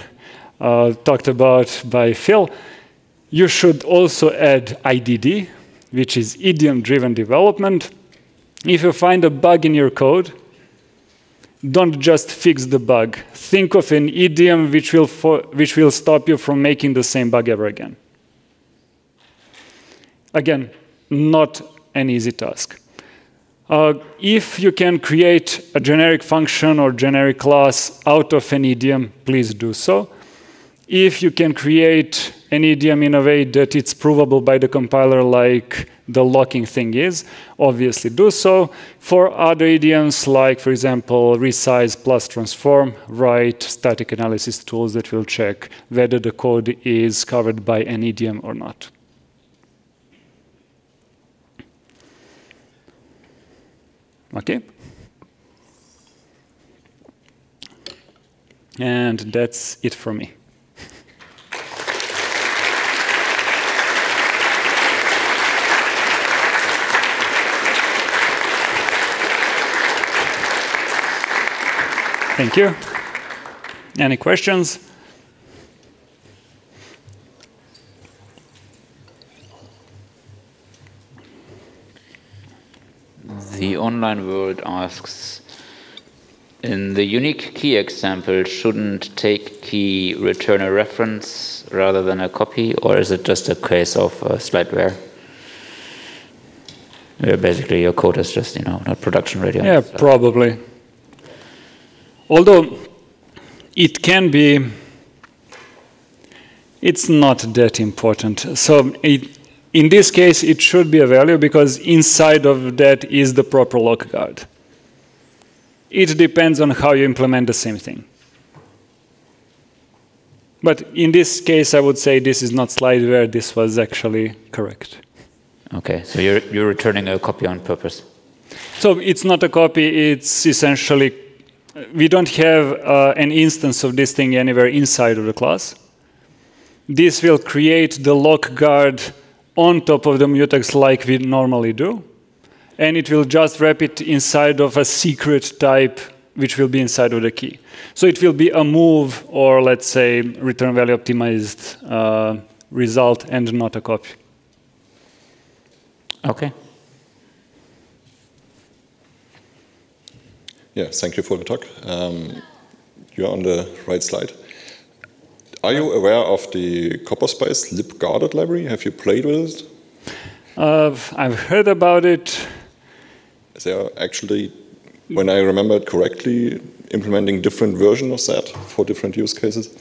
uh, talked about by Phil, you should also add IDD, which is idiom-driven development. If you find a bug in your code, don't just fix the bug. Think of an idiom which will, which will stop you from making the same bug ever again. Again, not an easy task. Uh, if you can create a generic function or generic class out of an idiom, please do so. If you can create an idiom in a way that it's provable by the compiler like the locking thing is, obviously do so. For other idioms, like, for example, resize plus transform, write static analysis tools that will check whether the code is covered by an idiom or not. Okay? And that's it for me. Thank you. Any questions? Online world asks, in the unique key example, shouldn't take key return a reference rather than a copy, or is it just a case of uh, slideware? Where basically your code is just, you know, not production ready. Yeah, probably. Although it can be, it's not that important. So it, in this case, it should be a value because inside of that is the proper lock guard. It depends on how you implement the same thing. But in this case, I would say this is not slideware, this was actually correct. Okay, so you're, you're returning a copy on purpose. So it's not a copy, it's essentially, we don't have uh, an instance of this thing anywhere inside of the class. This will create the lock guard on top of the mutex like we normally do. And it will just wrap it inside of a secret type which will be inside of the key. So it will be a move or let's say return value optimized uh, result and not a copy. Okay. Yeah, thank you for the talk. Um, you're on the right slide. Are you aware of the CopperSpice libguarded library? Have you played with it? Uh, I've heard about it. They are actually, when I remember it correctly, implementing different versions of that for different use cases.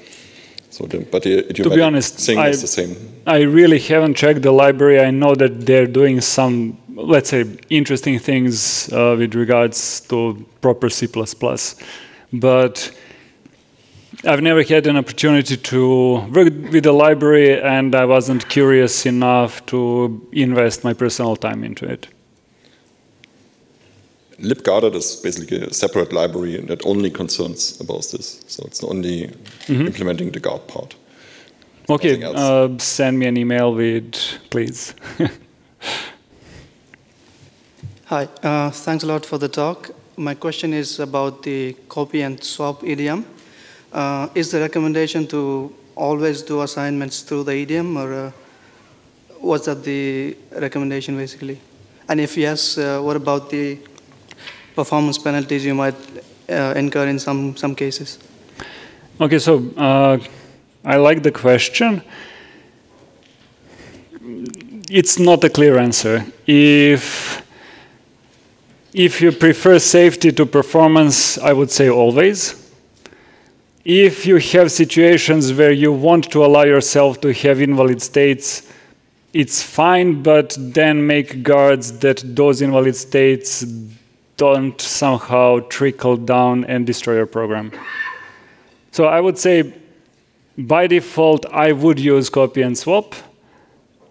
So, the, but the to be honest, thing I, is the same. I really haven't checked the library. I know that they're doing some, let's say, interesting things uh, with regards to proper C++, but I've never had an opportunity to work with the library, and I wasn't curious enough to invest my personal time into it. libguarded is basically a separate library that only concerns about this. So it's only Mm-hmm. implementing the guard part. Okay, uh, send me an email with, please. Hi, uh, thanks a lot for the talk. My question is about the copy and swap idiom. Uh, is the recommendation to always do assignments through the idiom, or uh, was that the recommendation basically? And if yes, uh, what about the performance penalties you might uh, incur in some, some cases? Okay, so uh, I like the question. It's not a clear answer. If if you prefer safety to performance, I would say always. If you have situations where you want to allow yourself to have invalid states, it's fine, but then make guards that those invalid states don't somehow trickle down and destroy your program. So I would say by default, I would use copy and swap.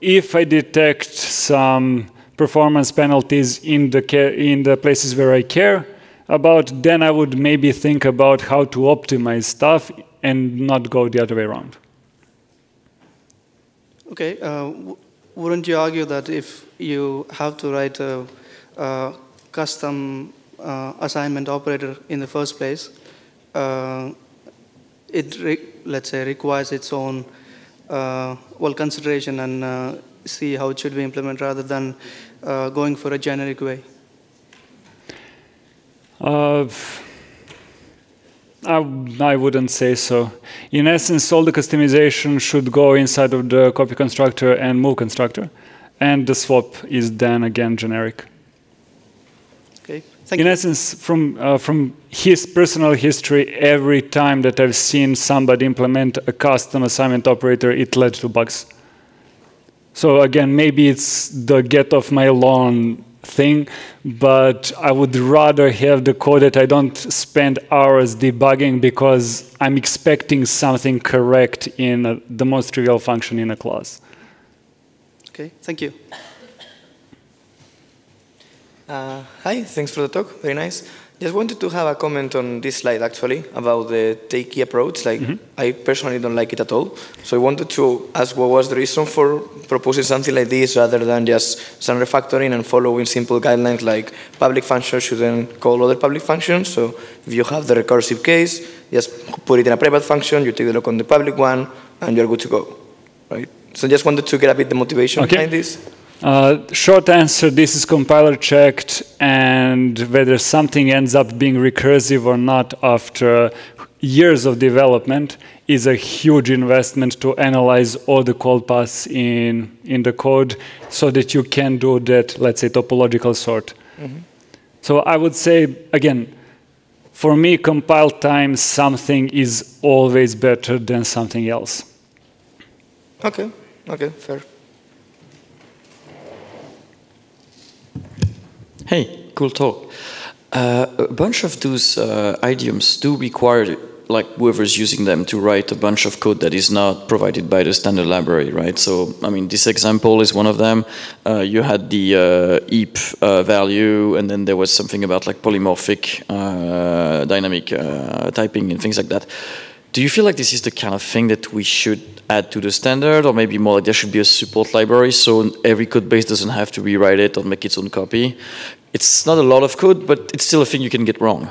If I detect some performance penalties in the, in the places where I care about, then I would maybe think about how to optimize stuff and not go the other way around. Okay, uh, wouldn't you argue that if you have to write a, a custom uh, assignment operator in the first place, uh, it let's say requires its own uh, well consideration and uh, see how it should be implemented rather than uh, going for a generic way. Uh, I, I wouldn't say so. In essence, all the customization should go inside of the copy constructor and move constructor, and the swap is then again generic. Okay, thank In you. essence, from uh, from his personal history, every time that I've seen somebody implement a custom assignment operator, it led to bugs. So again, maybe it's the get off my lawn thing, but I would rather have the code that I don't spend hours debugging because I'm expecting something correct in uh the most trivial function in a class. Okay, thank you. Uh, hi, thanks for the talk. Very nice. Just wanted to have a comment on this slide actually about the take key approach. Like, mm-hmm. I personally don't like it at all. So I wanted to ask what was the reason for proposing something like this rather than just some refactoring and following simple guidelines like public functions shouldn't call other public functions. So if you have the recursive case, just put it in a private function, you take the look on the public one, and you're good to go, right? So just wanted to get a bit the motivation Okay. behind this. Uh, short answer, this is compiler checked, and whether something ends up being recursive or not after years of development is a huge investment to analyze all the call paths in, in the code so that you can do that, let's say, topological sort. So I would say, again, for me, compile time, something is always better than something else. Okay, okay, fair. Hey, cool talk. Uh, a bunch of those uh, idioms do require, like whoever's using them, to write a bunch of code that is not provided by the standard library, right? So, I mean, this example is one of them. Uh, you had the uh, EAP uh, value, and then there was something about like polymorphic uh, dynamic uh, typing and things like that. Do you feel like this is the kind of thing that we should add to the standard, or maybe more like there should be a support library so every code base doesn't have to rewrite it or make its own copy? It's not a lot of code, but it's still a thing you can get wrong.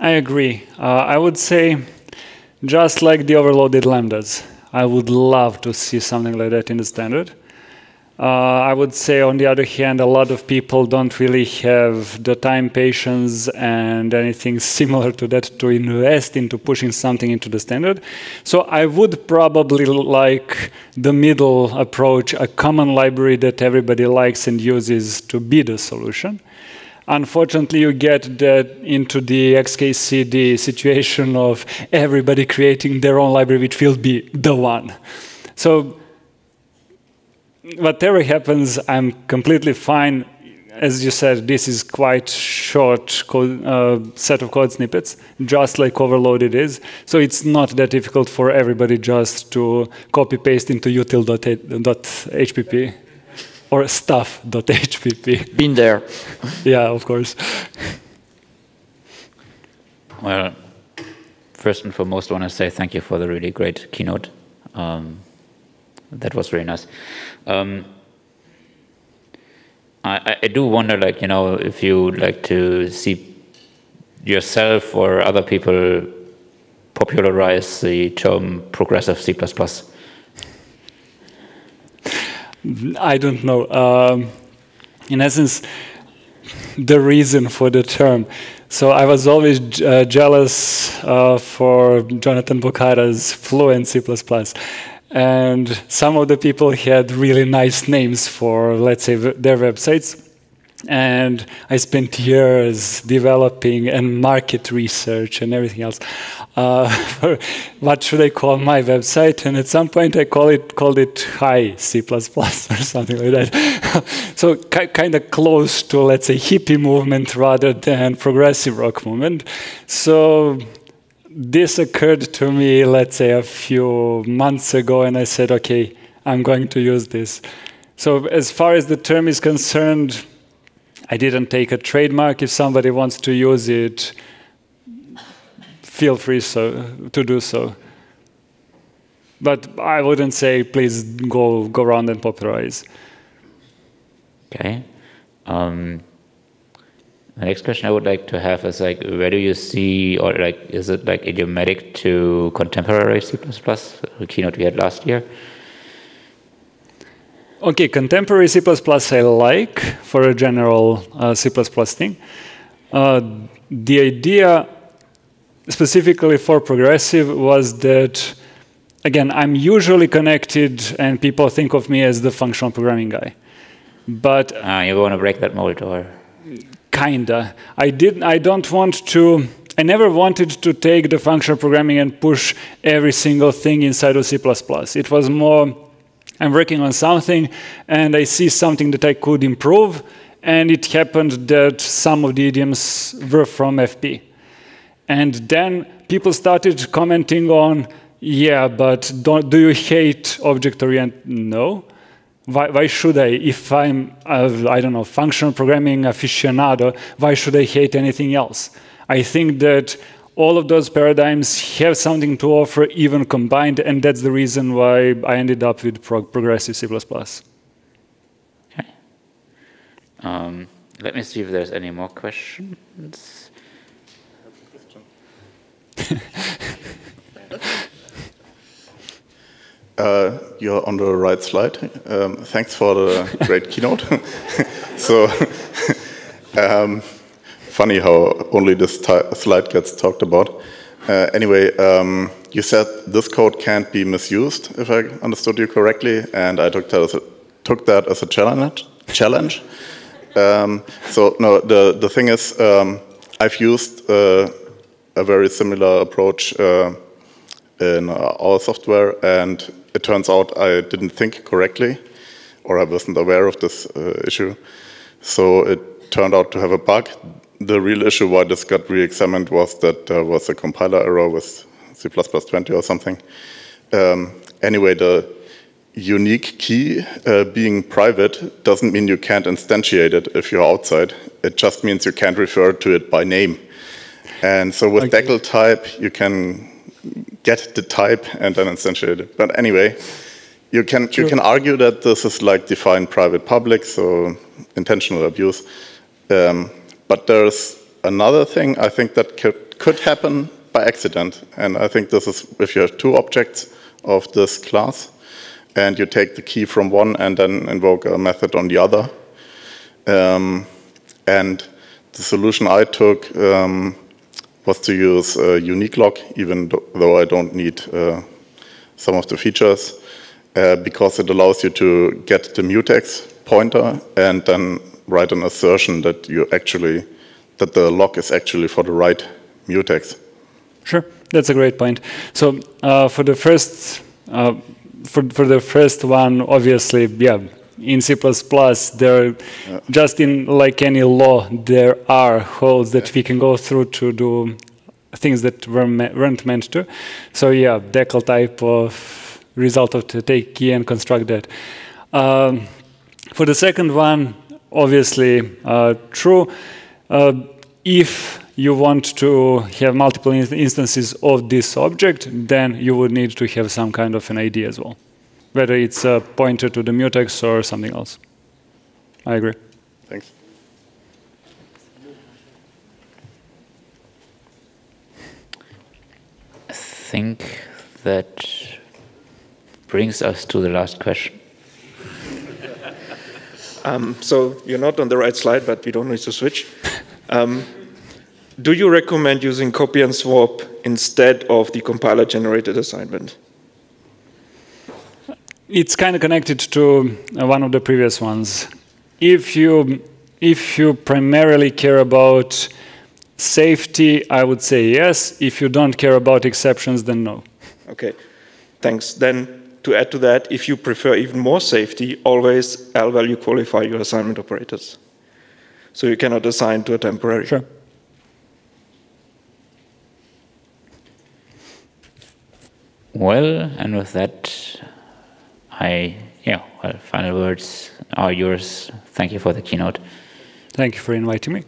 I agree. Uh, I would say, just like the overloaded lambdas, I would love to see something like that in the standard. Uh, I would say, on the other hand, a lot of people don't really have the time, patience, and anything similar to that to invest into pushing something into the standard. So I would probably like the middle approach, a common library that everybody likes and uses to be the solution. Unfortunately, you get that into the XKCD situation of everybody creating their own library, which will be the one. So whatever happens, I'm completely fine. As you said, this is quite short code, uh, set of code snippets, just like overloaded is. So it's not that difficult for everybody just to copy paste into util.hpp. or stuff.hpp. Been there. yeah, of course. Well, first and foremost, I want to say thank you for the really great keynote. Um, that was very nice. Um, I, I do wonder, like, you know, if you would like to see yourself or other people popularize the term progressive C++. I don't know. Um, in essence, the reason for the term. So I was always uh, jealous uh, for Jonathan Boccara's fluent C++. And some of the people had really nice names for, let's say, their websites. And I spent years developing and market research and everything else. Uh, what should I call my website? And at some point, I call it called it Hi C++ or something like that. so kind of close to let's say hippie movement rather than progressive rock movement. So this occurred to me, let's say, a few months ago, and I said, okay, I'm going to use this. So as far as the term is concerned, I didn't take a trademark. If somebody wants to use it, feel free so, to do so. But I wouldn't say please go go around and popularize. Okay. Um, the next question I would like to have is like, where do you see, or like, is it like idiomatic to contemporary C++, the keynote we had last year? Okay, contemporary C++ I like for a general uh, C++ thing. Uh, the idea specifically for progressive was that, again, I'm usually connected and people think of me as the functional programming guy. But uh, you want to break that mold or? Kinda. I did. I don't want to. I never wanted to take the functional programming and push every single thing inside of C++. It was more, I'm working on something and I see something that I could improve, and it happened that some of the idioms were from FP. And then people started commenting on, yeah, but do you hate object-oriented? No. Why, why, should I, if I'm, uh, I don't know, functional programming aficionado, why should I hate anything else? I think that all of those paradigms have something to offer, even combined, and that's the reason why I ended up with prog progressive C++. Okay. Um, let me see if there's any more questions. Uh, you're on the right slide. Um, thanks for the great keynote. so, um, funny how only this slide gets talked about. Uh, anyway, um, you said this code can't be misused, if I understood you correctly, and I took that as a, took that as a challenge. Challenge. Um, so no, the the thing is, um, I've used uh, a very similar approach uh, in our software, and it turns out I didn't think correctly, or I wasn't aware of this uh, issue. So it turned out to have a bug. The real issue why this got re-examined was that there was a compiler error with C++20 or something. Um, anyway, the unique key uh, being private doesn't mean you can't instantiate it if you're outside. It just means you can't refer to it by name. And so with okay. decltype, you can get the type and then instantiate it. But anyway, you can sure. you can argue that this is like defined private public, so intentional abuse. Um, but there's another thing I think that could, could happen by accident, and I think this is if you have two objects of this class, and you take the key from one and then invoke a method on the other. Um, and the solution I took um, was to use uh, unique lock, even though I don't need uh, some of the features, uh, because it allows you to get the mutex pointer and then write an assertion that you actually that the lock is actually for the right mutex. Sure, that's a great point. So uh, for the first uh, for for the first one, obviously, yeah, in C++, there yeah. just in like any law, there are holes that yeah. we can go through to do things that were me weren't meant to. So yeah, decltype of result of the take key and construct that. Um, For the second one, obviously uh, true. Uh, if you want to have multiple in instances of this object, then you would need to have some kind of an ID as well, whether it's a pointer to the mutex or something else. I agree. Thanks. I think that brings us to the last question. Um, so you're not on the right slide, but we don't need to switch. Um, do you recommend using copy and swap instead of the compiler-generated assignment? It's kind of connected to uh, one of the previous ones. If you if you primarily care about safety, I would say yes. If you don't care about exceptions, then no. Okay, thanks. Then to add to that, if you prefer even more safety, always L value qualify your assignment operators. So you cannot assign to a temporary. Sure. Well, and with that, I, yeah, well, final words are yours. Thank you for the keynote. Thank you for inviting me.